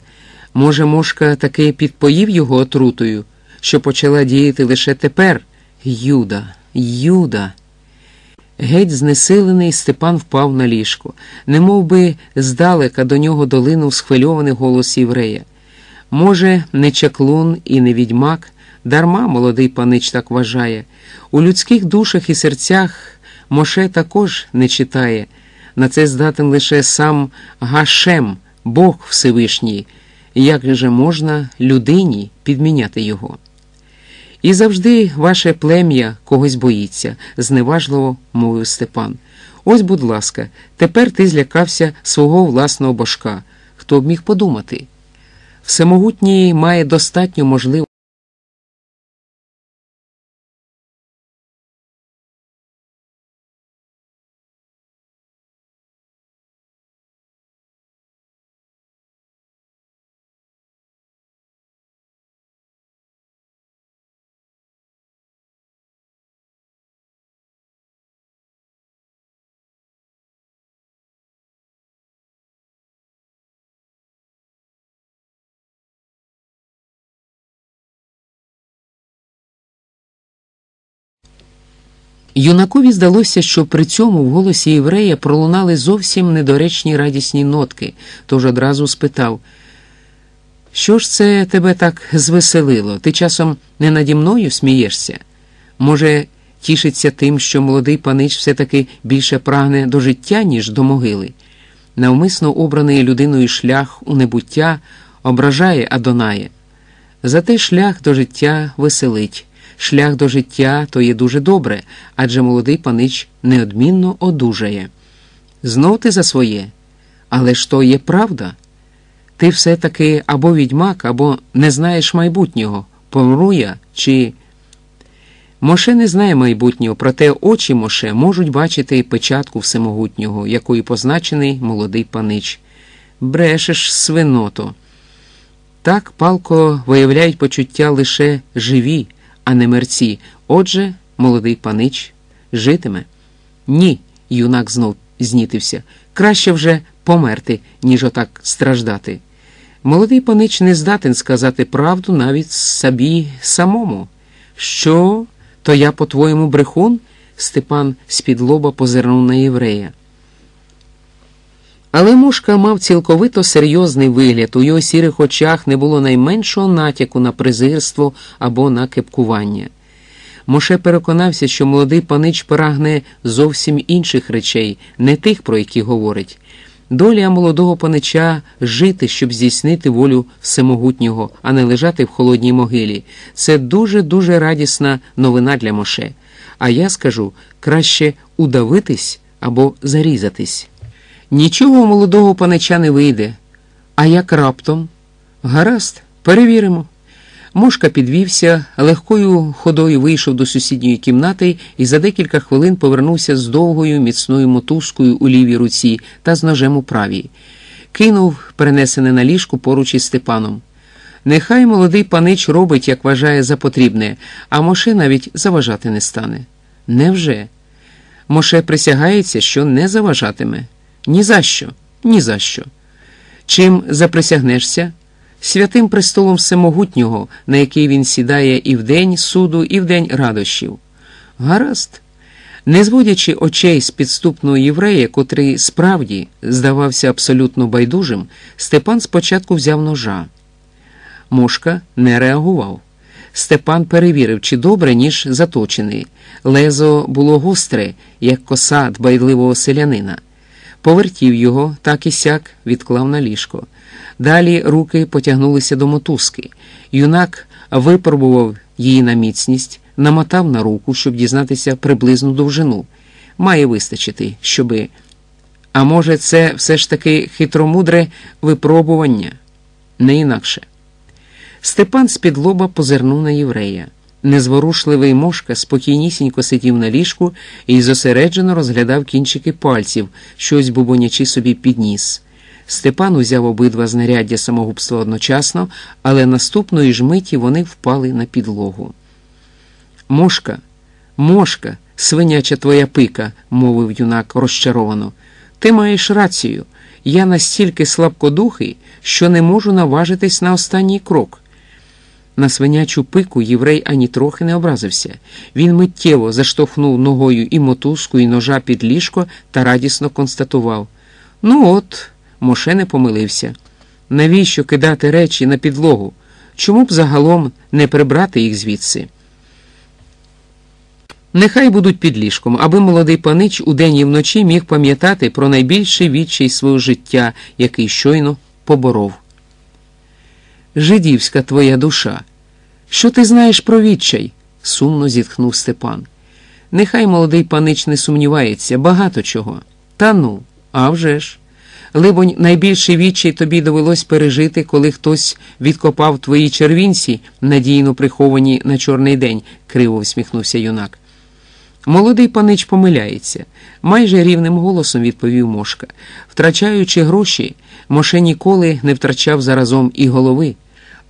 Може, мошка таки підпоїв його отрутою, що почала діяти лише тепер. Юда, Юда. Геть знесилений Степан впав на ліжко, немов би здалека до нього долинув схвильований голос єврея. Може, не чаклун і не відьмак, дарма молодий панич так вважає. У людських душах і серцях Моше також не читає. На це здатен лише сам Гашем, Бог Всевишній, як же можна людині підміняти його? І завжди ваше плем'я когось боїться, зневажливо мовив Степан. Ось, будь ласка, тепер ти злякався свого власного божка. Хто б міг подумати? Всемогутній має достатньо можливості. Юнакові здалося, що при цьому в голосі єврея пролунали зовсім недоречні радісні нотки, тож одразу спитав, що ж це тебе так звеселило? Ти часом не наді мною смієшся? Може, тішиться тим, що молодий панич все-таки більше прагне до життя, ніж до могили. Навмисно обраний людиною шлях у небуття ображає Адонає. Зате шлях до життя веселить. Шлях до життя то є дуже добре, адже молодий панич неодмінно одужає. Знов ти за своє. Але ж то є правда. Ти все-таки або відьмак, або не знаєш майбутнього, помру я чи. Моше не знає майбутнього, проте очі Моше можуть бачити печатку всемогутнього, якою позначений молодий панич. Брешеш, свиното. Так палко виявляють почуття лише живі, а не мерці. Отже, молодий панич житиме. Ні, юнак знов знітився. Краще вже померти, ніж отак страждати. Молодий панич не здатен сказати правду навіть собі самому. Що? То я, по-твоєму, брехун? Степан з-під лоба позирнув на єврея. Але мушка мав цілковито серйозний вигляд, у його сірих очах не було найменшого натяку на презирство або на кепкування. Моше переконався, що молодий панич прагне зовсім інших речей, не тих, про які говорить. Доля молодого панича жити, щоб здійснити волю всемогутнього, а не лежати в холодній могилі. Це дуже-дуже радісна новина для Моше. А я скажу краще удавитись або зарізатись. Нічого молодого панича не вийде. А як раптом? Гаразд, перевіримо. Мошка підвівся, легкою ходою вийшов до сусідньої кімнати і за декілька хвилин повернувся з довгою міцною мотузкою у лівій руці та з ножем у правій. Кинув перенесене на ліжку поруч із Степаном. Нехай молодий панич робить, як вважає за потрібне, а Моше навіть заважати не стане. Невже? Моше присягається, що не заважатиме. Ні за що, ні за що. Чим заприсягнешся? Святим престолом всемогутнього, на який він сідає і в день суду, і в день радощів. Гаразд. Не зводячи очей з підступного єврея, котрий справді здавався абсолютно байдужим, Степан спочатку взяв ножа. Мошка не реагував. Степан перевірив, чи добре, ніж заточений. Лезо було гостре, як коса дбайливого селянина. Повертів його, так і сяк, відклав на ліжко. Далі руки потягнулися до мотузки. Юнак випробував її на міцність, намотав на руку, щоб дізнатися приблизну довжину. Має вистачити, щоби. А може, це все ж таки хитромудре випробування? Не інакше. Степан з-під лоба позирнув на єврея. Незворушливий мошка спокійнісінько сидів на ліжку і зосереджено розглядав кінчики пальців, щось бубонячи собі підніс. Степан узяв обидва знаряддя самогубства одночасно, але наступної ж миті вони впали на підлогу. Мошка, мошка, свиняча твоя пика, мовив юнак розчаровано. Ти маєш рацію. Я настільки слабкодухий, що не можу наважитись на останній крок. На свинячу пику єврей ані трохи не образився. Він миттєво заштовхнув ногою і мотузку, і ножа під ліжко та радісно констатував: Ну от. Моше не помилився. Навіщо кидати речі на підлогу? Чому б загалом не прибрати їх звідси? Нехай будуть під ліжком, аби молодий панич удень і вночі міг пам'ятати про найбільший відчай свого життя, який щойно поборов. Жидівська твоя душа. Що ти знаєш про відчай? сумно зітхнув Степан. Нехай молодий панич не сумнівається, багато чого. Та ну, а вже ж. Либонь, найбільший відчай тобі довелось пережити, коли хтось відкопав твої червінці, надійно приховані на чорний день, криво всміхнувся юнак. Молодий панич помиляється, майже рівним голосом відповів Мошка. Втрачаючи гроші, Моше ніколи не втрачав заразом і голови.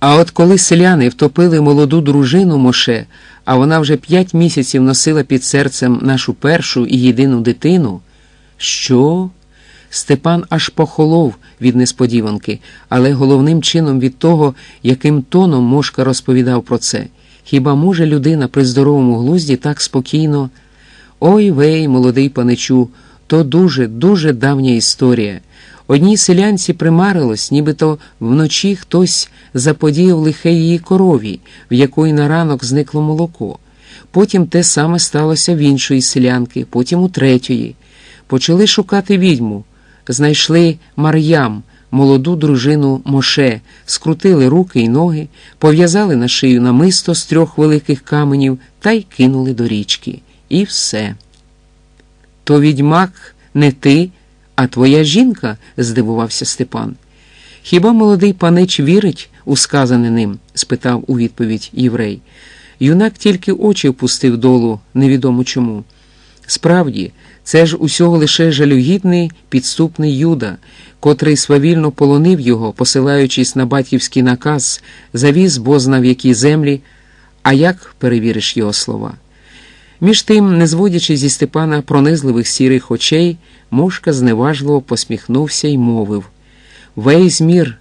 А от коли селяни втопили молоду дружину Моше, а вона вже п'ять місяців носила під серцем нашу першу і єдину дитину, що? Степан аж похолов від несподіванки, але головним чином від того, яким тоном Мошка розповідав про це. Хіба може людина при здоровому глузді так спокійно? Ой вей, молодий паничу, то дуже, дуже давня історія. Одній селянці примарилось, нібито вночі хтось заподіяв лихе її корові, в якої на ранок зникло молоко. Потім те саме сталося в іншої селянки, потім у третьої. Почали шукати відьму, знайшли Мар'ям, молоду дружину Моше, скрутили руки й ноги, пов'язали на шию намисто з трьох великих каменів та й кинули до річки. І все. То відьмак не ти, а твоя жінка? здивувався Степан. Хіба молодий панич вірить у сказане ним? спитав у відповідь єврей. Юнак тільки очі впустив долу, невідомо чому. Справді, це ж усього лише жалюгідний підступний Юда, котрий свавільно полонив його, посилаючись на батьківський наказ, завіз бозна в які землі, а як перевіриш його слова? Між тим, не зводячи зі Степана пронизливих сірих очей, Мошка зневажливо посміхнувся й мовив Весь мір.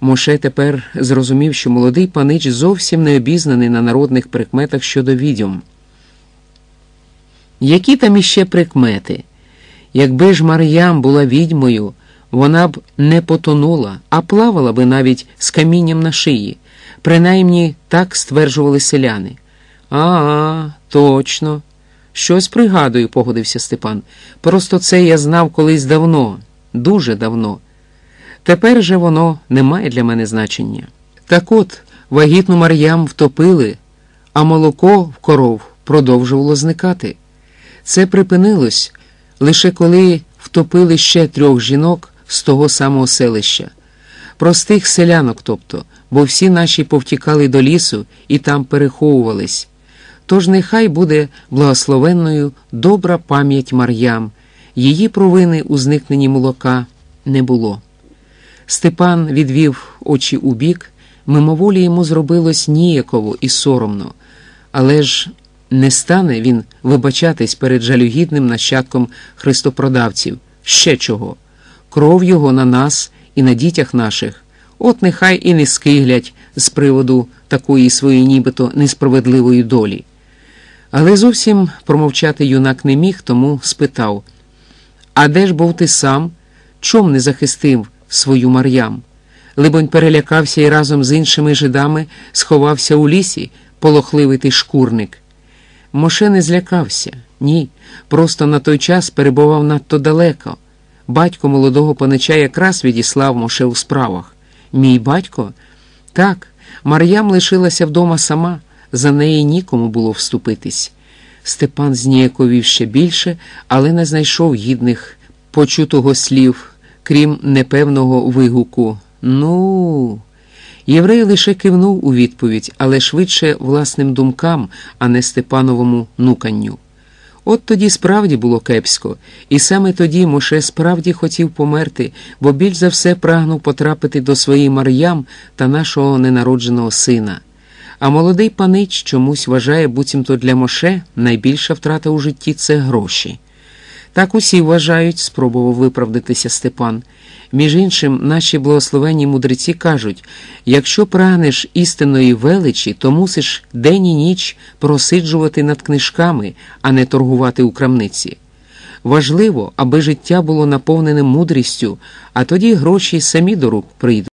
Моше тепер зрозумів, що молодий панич зовсім не обізнаний на народних прикметах щодо відьом. Які там іще прикмети? Якби ж Мар'ям була відьмою, вона б не потонула, а плавала би навіть з камінням на шиї. Принаймні так стверджували селяни. А, точно. Щось пригадую, погодився Степан. Просто це я знав колись давно, дуже давно. Тепер же воно не має для мене значення. Так от, вагітну Мар'ям втопили, а молоко в коров продовжувало зникати. Це припинилось лише коли втопили ще трьох жінок з того самого селища, простих селянок, тобто, бо всі наші повтікали до лісу і там переховувались. Тож нехай буде благословенною добра пам'ять Мар'ям, її провини у зникненні молока не було. Степан відвів очі у бік, мимоволі йому зробилось ніяково і соромно, але ж не стане він вибачатись перед жалюгідним нащадком христопродавців. Ще чого? Кров його на нас і на дітях наших. От нехай і не скиглять з приводу такої своєї нібито несправедливої долі. Але зовсім промовчати юнак не міг, тому спитав А де ж був ти сам? Чом не захистив свою Мар'ям? Либонь перелякався і разом з іншими жидами сховався у лісі, полохливий ти шкурник. Моше не злякався, ні, просто на той час перебував надто далеко. Батько молодого панича якраз відіслав Моше у справах. Мій батько? Так, Мар'ям лишилася вдома сама, за неї нікому було вступитись. Степан зніяковів ще більше, але не знайшов гідних почутого слів, крім непевного вигуку. Ну. Єврей лише кивнув у відповідь, але швидше власним думкам, а не Степановому нуканню. От тоді справді було кепсько, і саме тоді Моше справді хотів померти, бо більш за все прагнув потрапити до своєї Мар'ям та нашого ненародженого сина. А молодий панич чомусь вважає, буцімто для Моше найбільша втрата у житті це гроші. Так усі вважають, спробував виправдатися Степан. Між іншим, наші благословенні мудреці кажуть якщо прагнеш істинної величі, то мусиш день і ніч просиджувати над книжками, а не торгувати у крамниці. Важливо, аби життя було наповнене мудрістю, а тоді гроші самі до рук прийдуть.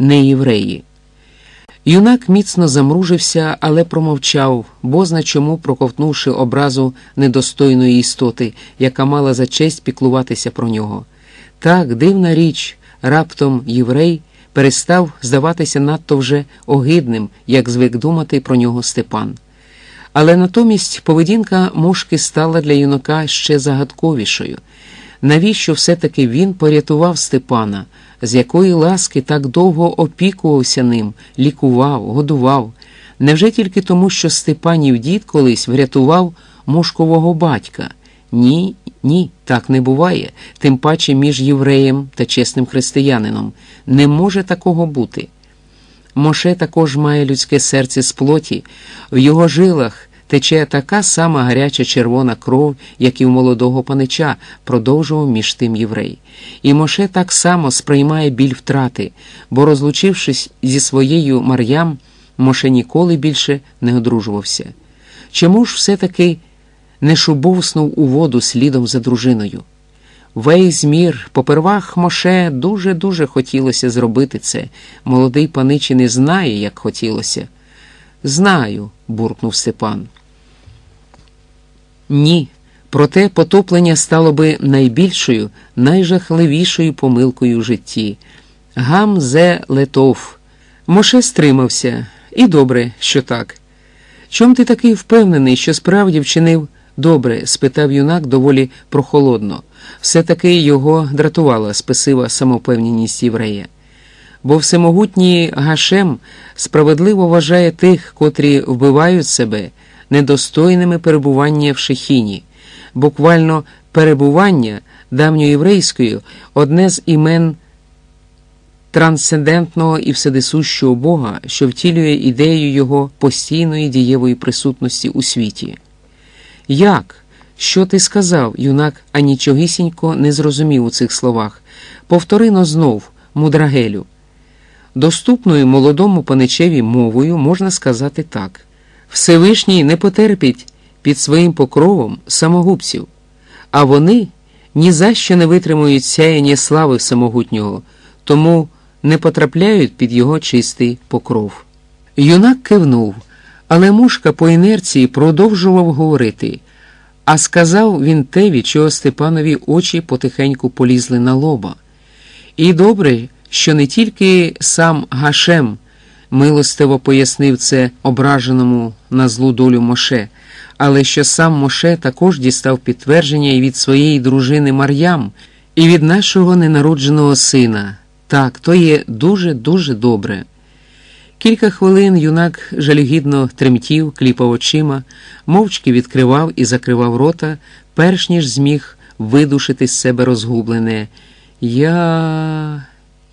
Не євреї. Юнак міцно замружився, але промовчав, бозна чому проковтнувши образу недостойної істоти, яка мала за честь піклуватися про нього. Так, дивна річ, раптом єврей перестав здаватися надто вже огидним, як звик думати про нього Степан. Але натомість поведінка мошки стала для юнака ще загадковішою. Навіщо все-таки він порятував Степана? З якої ласки так довго опікувався ним, лікував, годував. Невже тільки тому, що Степанів дід колись врятував мошкового батька? Ні, ні, так не буває, тим паче між євреєм та чесним християнином. Не може такого бути. Моше також має людське серце з плоті, в його жилах тече така сама гаряча червона кров, як і в молодого панича, продовжував між тим єврей. І Моше так само сприймає біль втрати, бо, розлучившись зі своєю Мар'ям, Моше ніколи більше не одружувався. Чому ж все-таки не шубовснув у воду слідом за дружиною? Весь мір, попервах Моше дуже-дуже хотілося зробити це. Молодий паничі не знає, як хотілося. Знаю, буркнув Степан. Ні, проте потоплення стало би найбільшою, найжахливішою помилкою в житті. Гам зе летов. Моше стримався, і добре, що так. Чом ти такий впевнений, що справді вчинив добре? спитав юнак доволі прохолодно. Все таки його дратувала спесива самовпевненість єврея. Бо всемогутній Гашем справедливо вважає тих, котрі вбивають себе недостойними перебування в Шехіні. Буквально перебування давньоєврейською одне з імен трансцендентного і вседисущого Бога, що втілює ідею його постійної дієвої присутності у світі. Як? Що ти сказав, юнак анічогісінько не зрозумів у цих словах. Повторино знов, мудрагелю. Доступною молодому паничеві мовою можна сказати так: Всевишній не потерпить під своїм покровом самогубців, а вони ні за що не витримують сяяння слави самогутнього, тому не потрапляють під його чистий покров. Юнак кивнув, але мушка по інерції продовжував говорити. А сказав він те, від чого Степанові очі потихеньку полізли на лоба. І добре, що не тільки сам Гашем милостиво пояснив це ображеному на злу долю Моше, але що сам Моше також дістав підтвердження і від своєї дружини Мар'ям, і від нашого ненародженого сина. Так, то є дуже-дуже добре. Кілька хвилин юнак жалюгідно тремтів, кліпав очима, мовчки відкривав і закривав рота, перш ніж зміг видушити з себе розгублене. Я.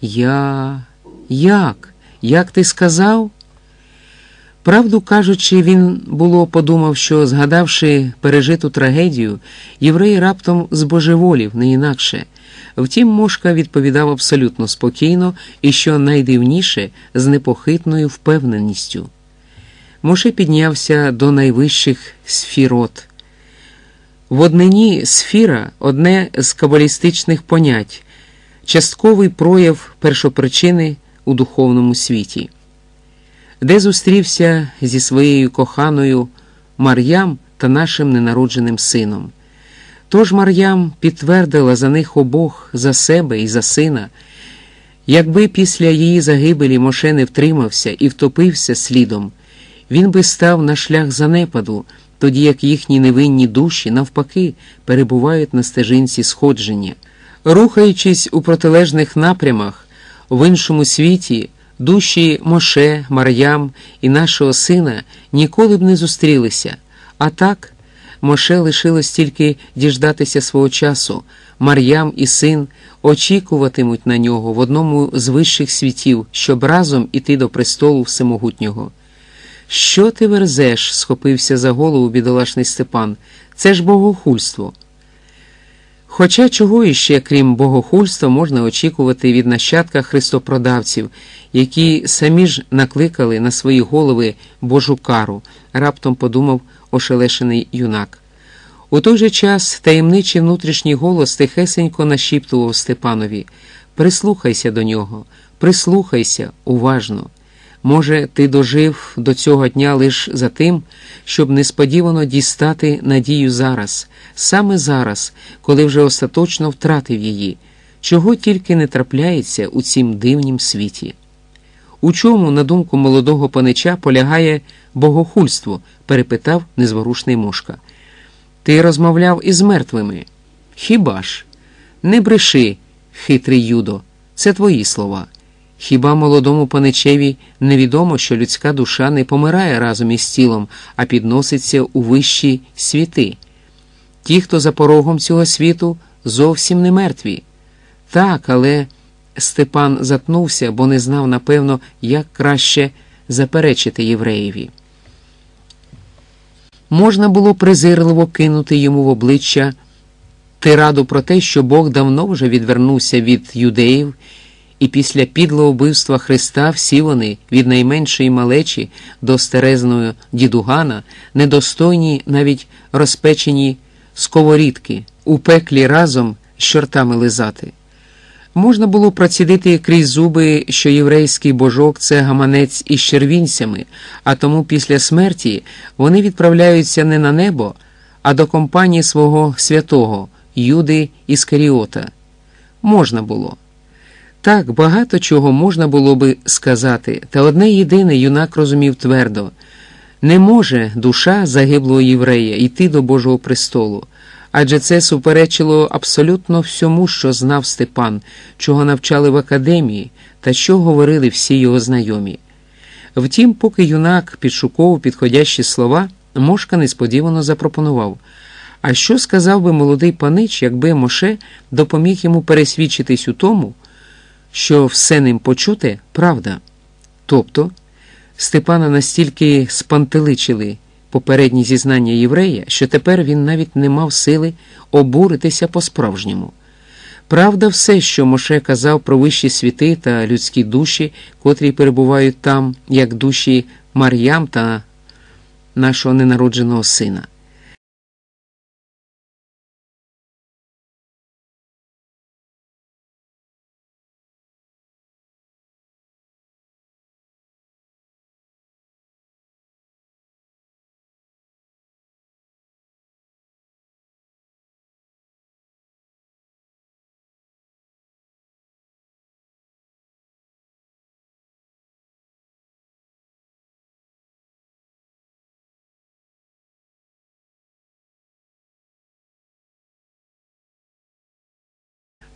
Я. Як? Як ти сказав? Правду кажучи, він було подумав, що, згадавши пережиту трагедію, єврей раптом збожеволів не інакше. Втім, Мошка відповідав абсолютно спокійно і, що найдивніше, з непохитною впевненістю. Моше піднявся до найвищих сфірот. В однині сфіра одне з кабалістичних понять, частковий прояв першопричини у духовному світі, де зустрівся зі своєю коханою Мар'ям та нашим ненародженим сином. Тож Мар'ям підтвердила за них обох, за себе і за сина. Якби після її загибелі Моше не втримався і втопився слідом, він би став на шлях занепаду, тоді як їхні невинні душі, навпаки, перебувають на стежинці сходження. Рухаючись у протилежних напрямах, в іншому світі, душі Моше, Мар'ям і нашого сина ніколи б не зустрілися, а так. Моше лишилось тільки діждатися свого часу. Мар'ям і син очікуватимуть на нього в одному з вищих світів, щоб разом іти до престолу всемогутнього. Що ти верзеш? схопився за голову бідолашний Степан. Це ж богохульство. Хоча чого іще, крім богохульства, можна очікувати від нащадка христопродавців, які самі ж накликали на свої голови Божу кару, раптом подумав ошелешений юнак. У той же час таємничий внутрішній голос тихесенько нашіптував Степанові Прислухайся до нього, прислухайся уважно. Може, ти дожив до цього дня лише за тим, щоб несподівано дістати надію зараз, саме зараз, коли вже остаточно втратив її, чого тільки не трапляється у цім дивнім світі. У чому, на думку молодого панича, полягає богохульство? перепитав незворушний мошка. Ти розмовляв із мертвими. Хіба ж? Не бреши, хитрий юдо, це твої слова. Хіба молодому паничеві невідомо, що людська душа не помирає разом із тілом, а підноситься у вищі світи? Ті, хто за порогом цього світу, зовсім не мертві. Так, але Степан затнувся, бо не знав, напевно, як краще заперечити євреєві. Можна було презирливо кинути йому в обличчя тираду про те, що Бог давно вже відвернувся від юдеїв, і після підлого вбивства Христа всі вони, від найменшої малечі до стерезного дідугана, недостойні навіть розпечені сковорідки, у пеклі разом з чортами лизати. Можна було процідити крізь зуби, що єврейський божок це гаманець із червінцями, а тому після смерті вони відправляються не на небо, а до компанії свого святого, Юди Іскаріота. Можна було. Так, багато чого можна було би сказати, та одне єдине юнак розумів твердо не може душа загиблого єврея йти до Божого престолу адже це суперечило абсолютно всьому, що знав Степан, чого навчали в академії та що говорили всі його знайомі. Втім, поки юнак підшуковував підходящі слова, Мошка несподівано запропонував. А що сказав би молодий панич, якби Моше допоміг йому пересвідчитись у тому, що все ним почуте правда? Тобто Степана настільки спантеличили попередні зізнання єврея, що тепер він навіть не мав сили обуритися по-справжньому. Правда, все, що Моше казав про вищі світи та людські душі, котрі перебувають там, як душі Мар'ям та нашого ненародженого сина.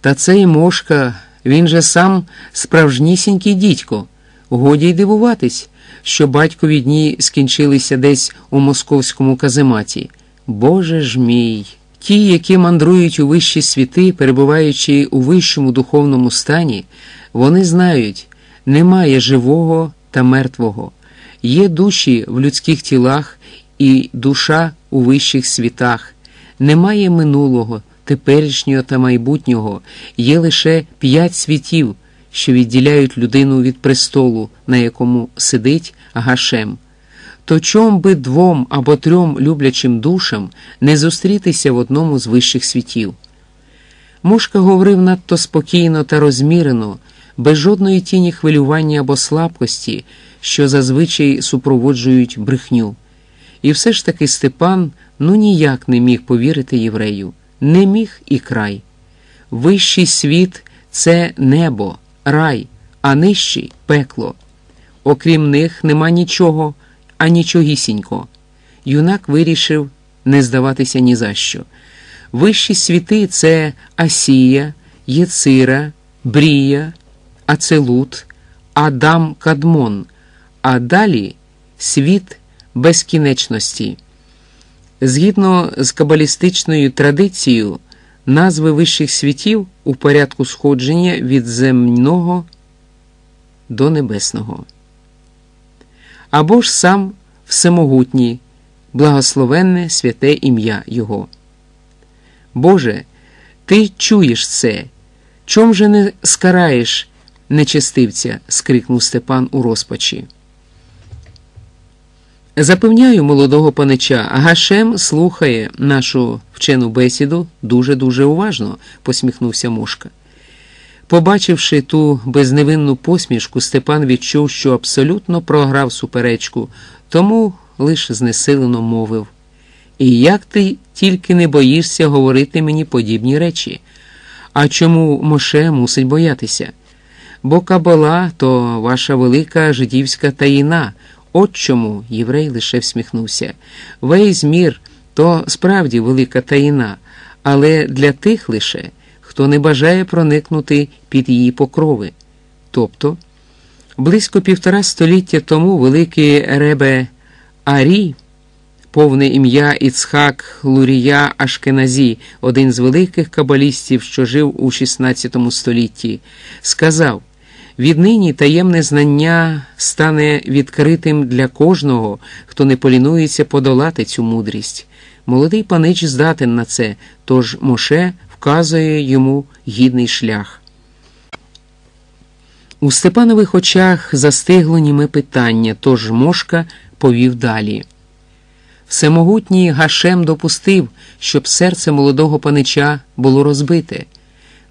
Та цей мошка, він же сам справжнісінький дідько. Годі й дивуватись, що батькові дні скінчилися десь у московському казематі. Боже ж мій! Ті, які мандрують у вищі світи, перебуваючи у вищому духовному стані, вони знають, немає живого та мертвого, є душі в людських тілах і душа у вищих світах, немає минулого теперішнього та майбутнього є лише п'ять світів, що відділяють людину від престолу, на якому сидить Гашем. То чом би двом або трьом люблячим душам не зустрітися в одному з вищих світів? Мушка говорив надто спокійно та розмірено, без жодної тіні хвилювання або слабкості, що зазвичай супроводжують брехню. І все ж таки Степан ну ніяк не міг повірити єврею не міг і край. Вищий світ це небо, рай, а нижчий пекло. Окрім них нема нічого, а нічогісінько. Юнак вирішив не здаватися ні за що. Вищі світи це Асія, Єцира, Брія, Ацелут, Адам Кадмон, а далі світ безкінечності. Згідно з кабалістичною традицією, назви вищих світів у порядку сходження від земного до небесного. Або ж сам всемогутній, благословенне святе ім'я Його. Боже, Ти чуєш це, чом же не скараєш нечестивця? скрикнув Степан у розпачі. Запевняю молодого панича, Гашем слухає нашу вчену бесіду дуже-дуже уважно, посміхнувся Мошка. Побачивши ту безневинну посмішку, Степан відчув, що абсолютно програв суперечку, тому лише знесилено мовив. І як ти тільки не боїшся говорити мені подібні речі? А чому Моше мусить боятися? Бо кабала то ваша велика жидівська таїна. От чому єврей лише всміхнувся. Весь мір то справді велика таїна, але для тих лише, хто не бажає проникнути під її покрови. Тобто, близько півтора століття тому великий Ребе Арі повне ім'я Іцхак Лурія Ашкеназі, один з великих кабалістів, що жив у XVI столітті, сказав. Віднині таємне знання стане відкритим для кожного, хто не полінується подолати цю мудрість. Молодий панич здатен на це, тож Моше вказує йому гідний шлях. У Степанових очах застигло німе питання, тож Мошка повів далі. Всемогутній Гашем допустив, щоб серце молодого панича було розбите.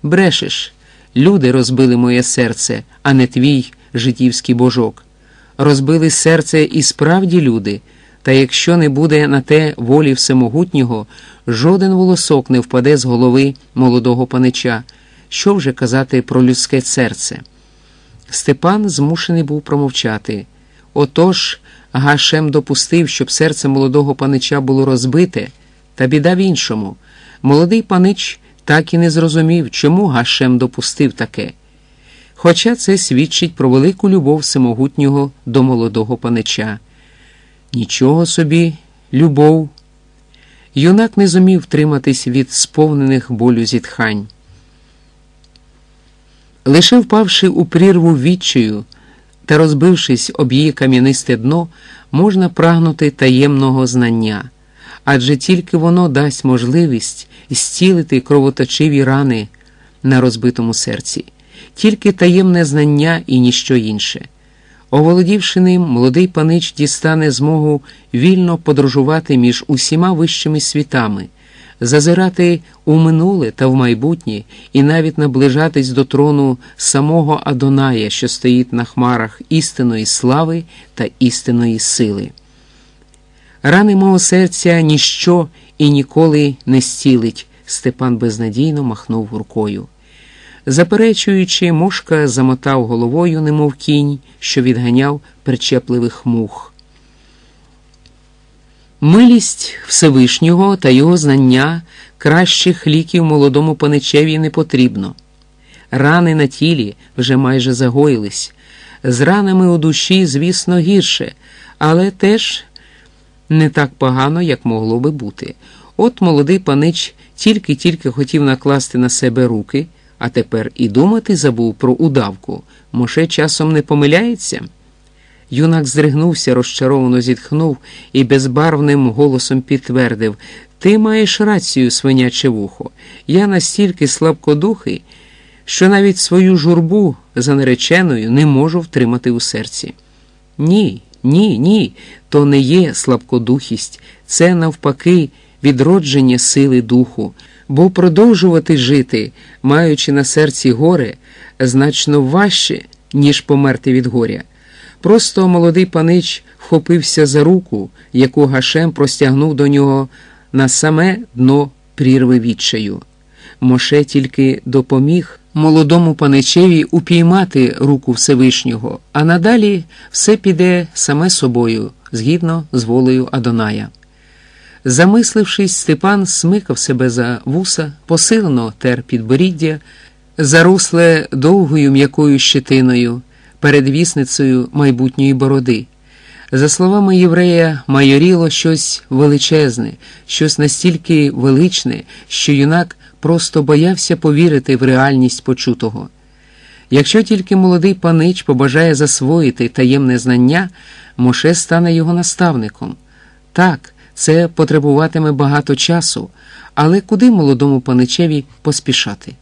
Брешеш. Люди розбили моє серце, а не твій життівський божок. Розбили серце і справді люди, та якщо не буде на те волі всемогутнього, жоден волосок не впаде з голови молодого панича. Що вже казати про людське серце? Степан змушений був промовчати. Отож, Гашем допустив, щоб серце молодого панича було розбите, та біда в іншому. Молодий панич так і не зрозумів, чому Гашем допустив таке. Хоча це свідчить про велику любов всемогутнього до молодого панича. Нічого собі, любов. Юнак не зумів втриматись від сповнених болю зітхань. Лише впавши у прірву відчаю та розбившись об її кам'янисте дно, можна прагнути таємного знання, адже тільки воно дасть можливість зцілити кровоточиві рани на розбитому серці, тільки таємне знання і ніщо інше. Оволодівши ним, молодий панич дістане змогу вільно подорожувати між усіма вищими світами, зазирати у минуле та в майбутнє і навіть наближатись до трону самого Адоная, що стоїть на хмарах істинної слави та істинної сили. Рани мого серця ніщо і ніколи не зцілить, Степан безнадійно махнув рукою. Заперечуючи, мошка замотав головою, немов кінь, що відганяв причепливих мух. Милість Всевишнього та його знання кращих ліків молодому паничеві не потрібно. Рани на тілі вже майже загоїлись. З ранами у душі, звісно, гірше, але теж не так погано, як могло би бути. От молодий панич тільки-тільки хотів накласти на себе руки, а тепер і думати забув про удавку. Моше часом не помиляється. Юнак здригнувся, розчаровано зітхнув і безбарвним голосом підтвердив Ти маєш рацію, свиняче вухо. Я настільки слабкодухий, що навіть свою журбу за нареченою не можу втримати у серці. Ні, ні, ні, то не є слабкодухість, це навпаки відродження сили духу, бо продовжувати жити, маючи на серці горе, значно важче, ніж померти від горя. Просто молодий панич вхопився за руку, яку Гашем простягнув до нього на саме дно прірви відчаю. Моше тільки допоміг молодому паничеві упіймати руку Всевишнього, а надалі все піде саме собою, згідно з волею Адоная. Замислившись, Степан смикав себе за вуса, посилено тер підборіддя, зарусле довгою м'якою щетиною, передвісницею майбутньої бороди. За словами єврея, майоріло щось величезне, щось настільки величне, що юнак просто боявся повірити в реальність почутого. Якщо тільки молодий панич побажає засвоїти таємне знання, Моше стане його наставником. Так, це потребуватиме багато часу, але куди молодому паничеві поспішати?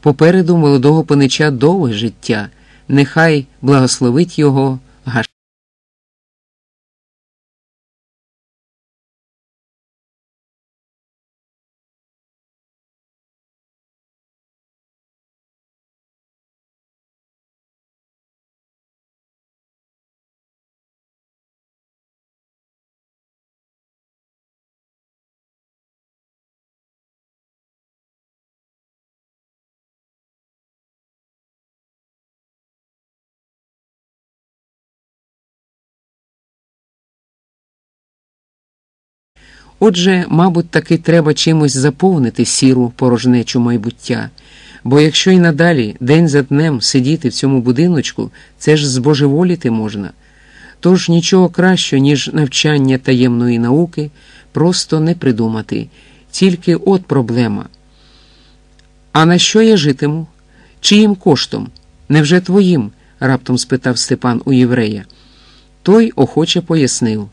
Попереду молодого панича довге життя, нехай благословить його Гаш. Отже, мабуть, таки треба чимось заповнити сіру порожнечу майбуття, бо якщо й надалі день за днем сидіти в цьому будиночку, це ж збожеволіти можна. Тож нічого кращого, ніж навчання таємної науки, просто не придумати. Тільки от проблема. А на що я житиму? Чиїм коштом? Невже твоїм? раптом спитав Степан у єврея. Той охоче пояснив.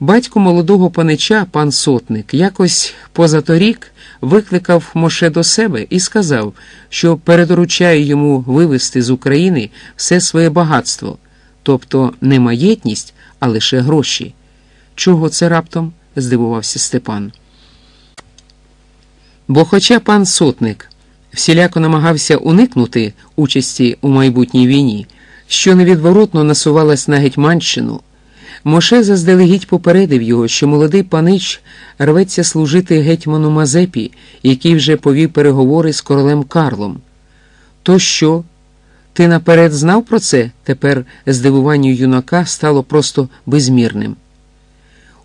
Батько молодого панича, пан сотник, якось позаторік викликав Моше до себе і сказав, що передоручає йому вивезти з України все своє багатство, тобто не маєтність, а лише гроші. Чого це раптом? здивувався Степан. Бо, хоча пан сотник всіляко намагався уникнути участі у майбутній війні, що невідворотно насувалась на Гетьманщину, Моше заздалегідь попередив його, що молодий панич рветься служити гетьману Мазепі, який вже повів переговори з королем Карлом. То що? Ти наперед знав про це? Тепер здивування юнака стало просто безмірним.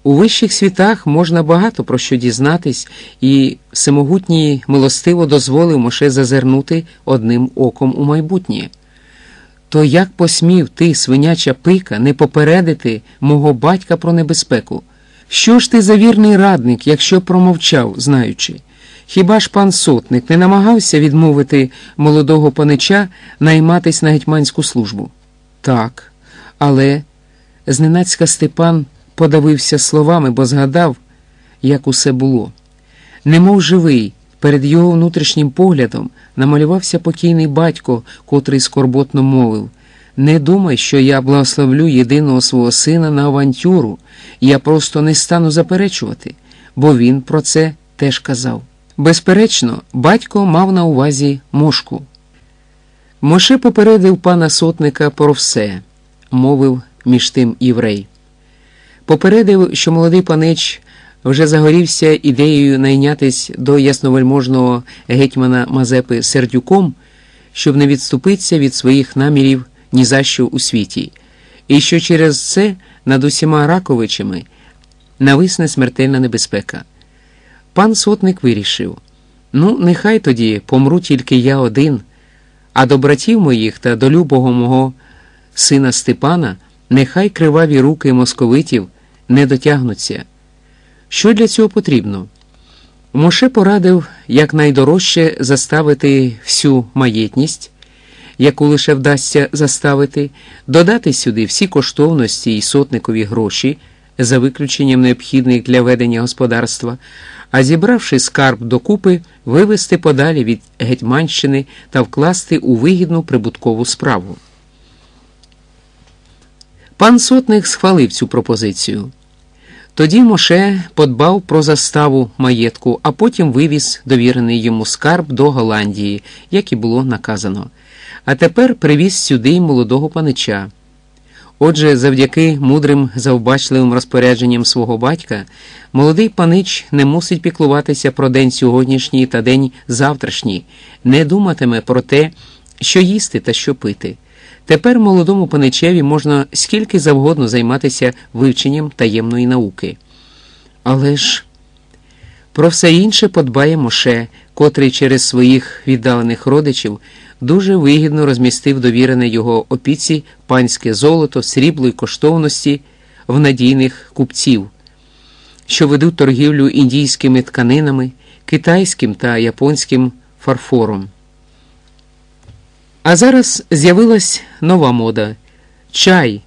У вищих світах можна багато про що дізнатись, і всемогутній милостиво дозволив Моше зазирнути одним оком у майбутнє. То як посмів ти, свиняча пика, не попередити мого батька про небезпеку? Що ж ти за вірний радник, якщо промовчав, знаючи? Хіба ж пан сотник не намагався відмовити молодого панича найматись на гетьманську службу? Так, але зненацька Степан подавився словами, бо згадав, як усе було. Немов живий, перед його внутрішнім поглядом намалювався покійний батько, котрий скорботно мовив Не думай, що я благословлю єдиного свого сина на авантюру, я просто не стану заперечувати, бо він про це теж казав. Безперечно, батько мав на увазі мошку. Моше попередив пана сотника про все, мовив між тим єврей. Попередив, що молодий панич вже загорівся ідеєю найнятись до ясновельможного гетьмана Мазепи сердюком, щоб не відступитися від своїх намірів ні за що у світі, і що через це над усіма Раковичами нависне смертельна небезпека. Пан сотник вирішив ну, нехай тоді помру тільки я один, а до братів моїх та до любого мого сина Степана нехай криваві руки московитів не дотягнуться. Що для цього потрібно? Моше порадив якнайдорожче заставити всю маєтність, яку лише вдасться заставити, додати сюди всі коштовності і сотникові гроші, за виключенням необхідних для ведення господарства, а зібравши скарб докупи, вивести подалі від Гетьманщини та вкласти у вигідну прибуткову справу. Пан сотник схвалив цю пропозицію. Тоді Моше подбав про заставу маєтку, а потім вивіз довірений йому скарб до Голландії, як і було наказано. А тепер привіз сюди молодого панича. Отже, завдяки мудрим завбачливим розпорядженням свого батька, молодий панич не мусить піклуватися про день сьогоднішній та день завтрашній, не думатиме про те, що їсти та що пити. Тепер молодому паничеві можна скільки завгодно займатися вивченням таємної науки. Але ж про все інше подбає Моше, котрий через своїх віддалених родичів дуже вигідно розмістив довірене його опіці панське золото, срібло й коштовності в надійних купців, що ведуть торгівлю індійськими тканинами, китайським та японським фарфором. А зараз з'явилась нова мода чай.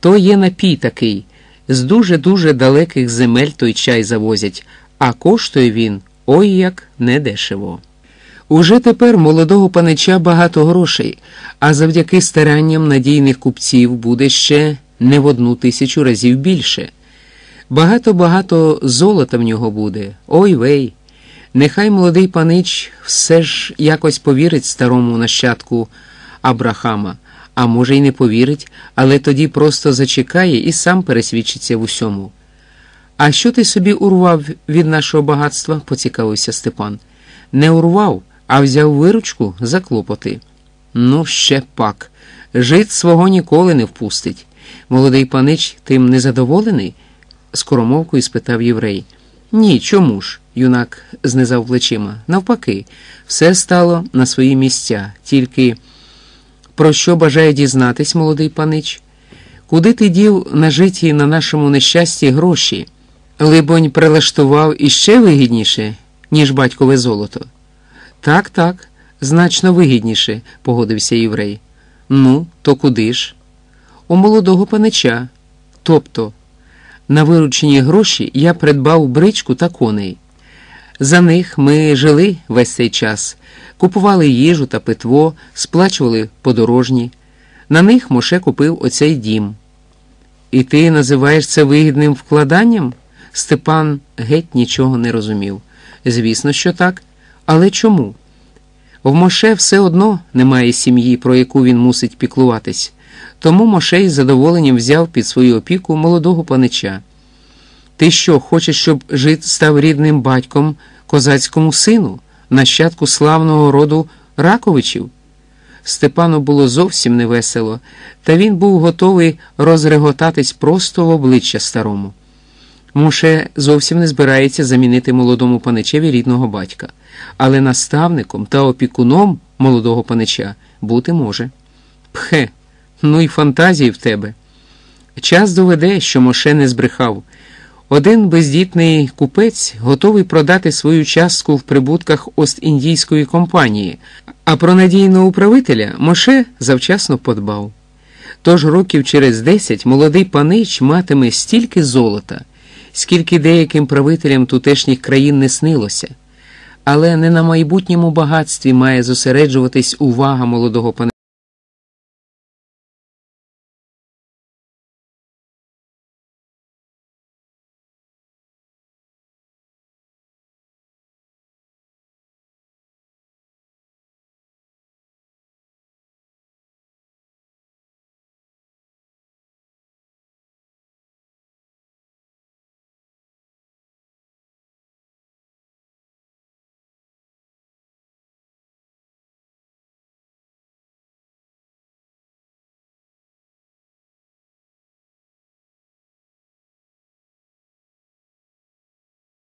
То є напій такий. З дуже-дуже далеких земель той чай завозять, а коштує він ой як недешево. Уже тепер молодого панича багато грошей, а завдяки старанням надійних купців буде ще не в одну тисячу разів більше. Багато-багато золота в нього буде. Ой вей. Нехай молодий панич все ж якось повірить старому нащадку Абрахама, а може, й не повірить, але тоді просто зачекає і сам пересвідчиться в усьому. А що ти собі урвав від нашого багатства? поцікавився Степан. Не урвав, а взяв виручку за клопоти. Ну, ще пак. Жит свого ніколи не впустить. Молодий панич тим незадоволений? скоромовкою спитав єврей. Ні, чому ж? юнак знизав плечима. Навпаки, все стало на свої місця. Тільки про що бажає дізнатись молодий панич? Куди ти дів нажиті на нашому нещасті гроші? Либонь, прилаштував іще вигідніше, ніж батькове золото. Так, так, значно вигідніше, погодився єврей. Ну, то куди ж? У молодого панича. Тобто, на виручені гроші я придбав бричку та коней. За них ми жили весь цей час, купували їжу та питво, сплачували подорожні. На них Моше купив оцей дім. І ти називаєш це вигідним вкладанням? Степан геть нічого не розумів. Звісно, що так. Але чому? В Моше все одно немає сім'ї, про яку він мусить піклуватись. Тому Моше із задоволенням взяв під свою опіку молодого панича. Ти що, хочеш, щоб жит став рідним батьком козацькому сину, нащадку славного роду Раковичів? Степану було зовсім невесело, та він був готовий розреготатись просто в обличчя старому. Моше зовсім не збирається замінити молодому паничеві рідного батька, але наставником та опікуном молодого панича бути може. Пхе, ну й фантазії в тебе. Час доведе, що Моше не збрехав. Один бездітний купець готовий продати свою частку в прибутках Ост-Індійської компанії, а про надійного управителя Моше завчасно подбав. Тож років через десять молодий панич матиме стільки золота, скільки деяким правителям тутешніх країн не снилося. Але не на майбутньому багатстві має зосереджуватись увага молодого панича.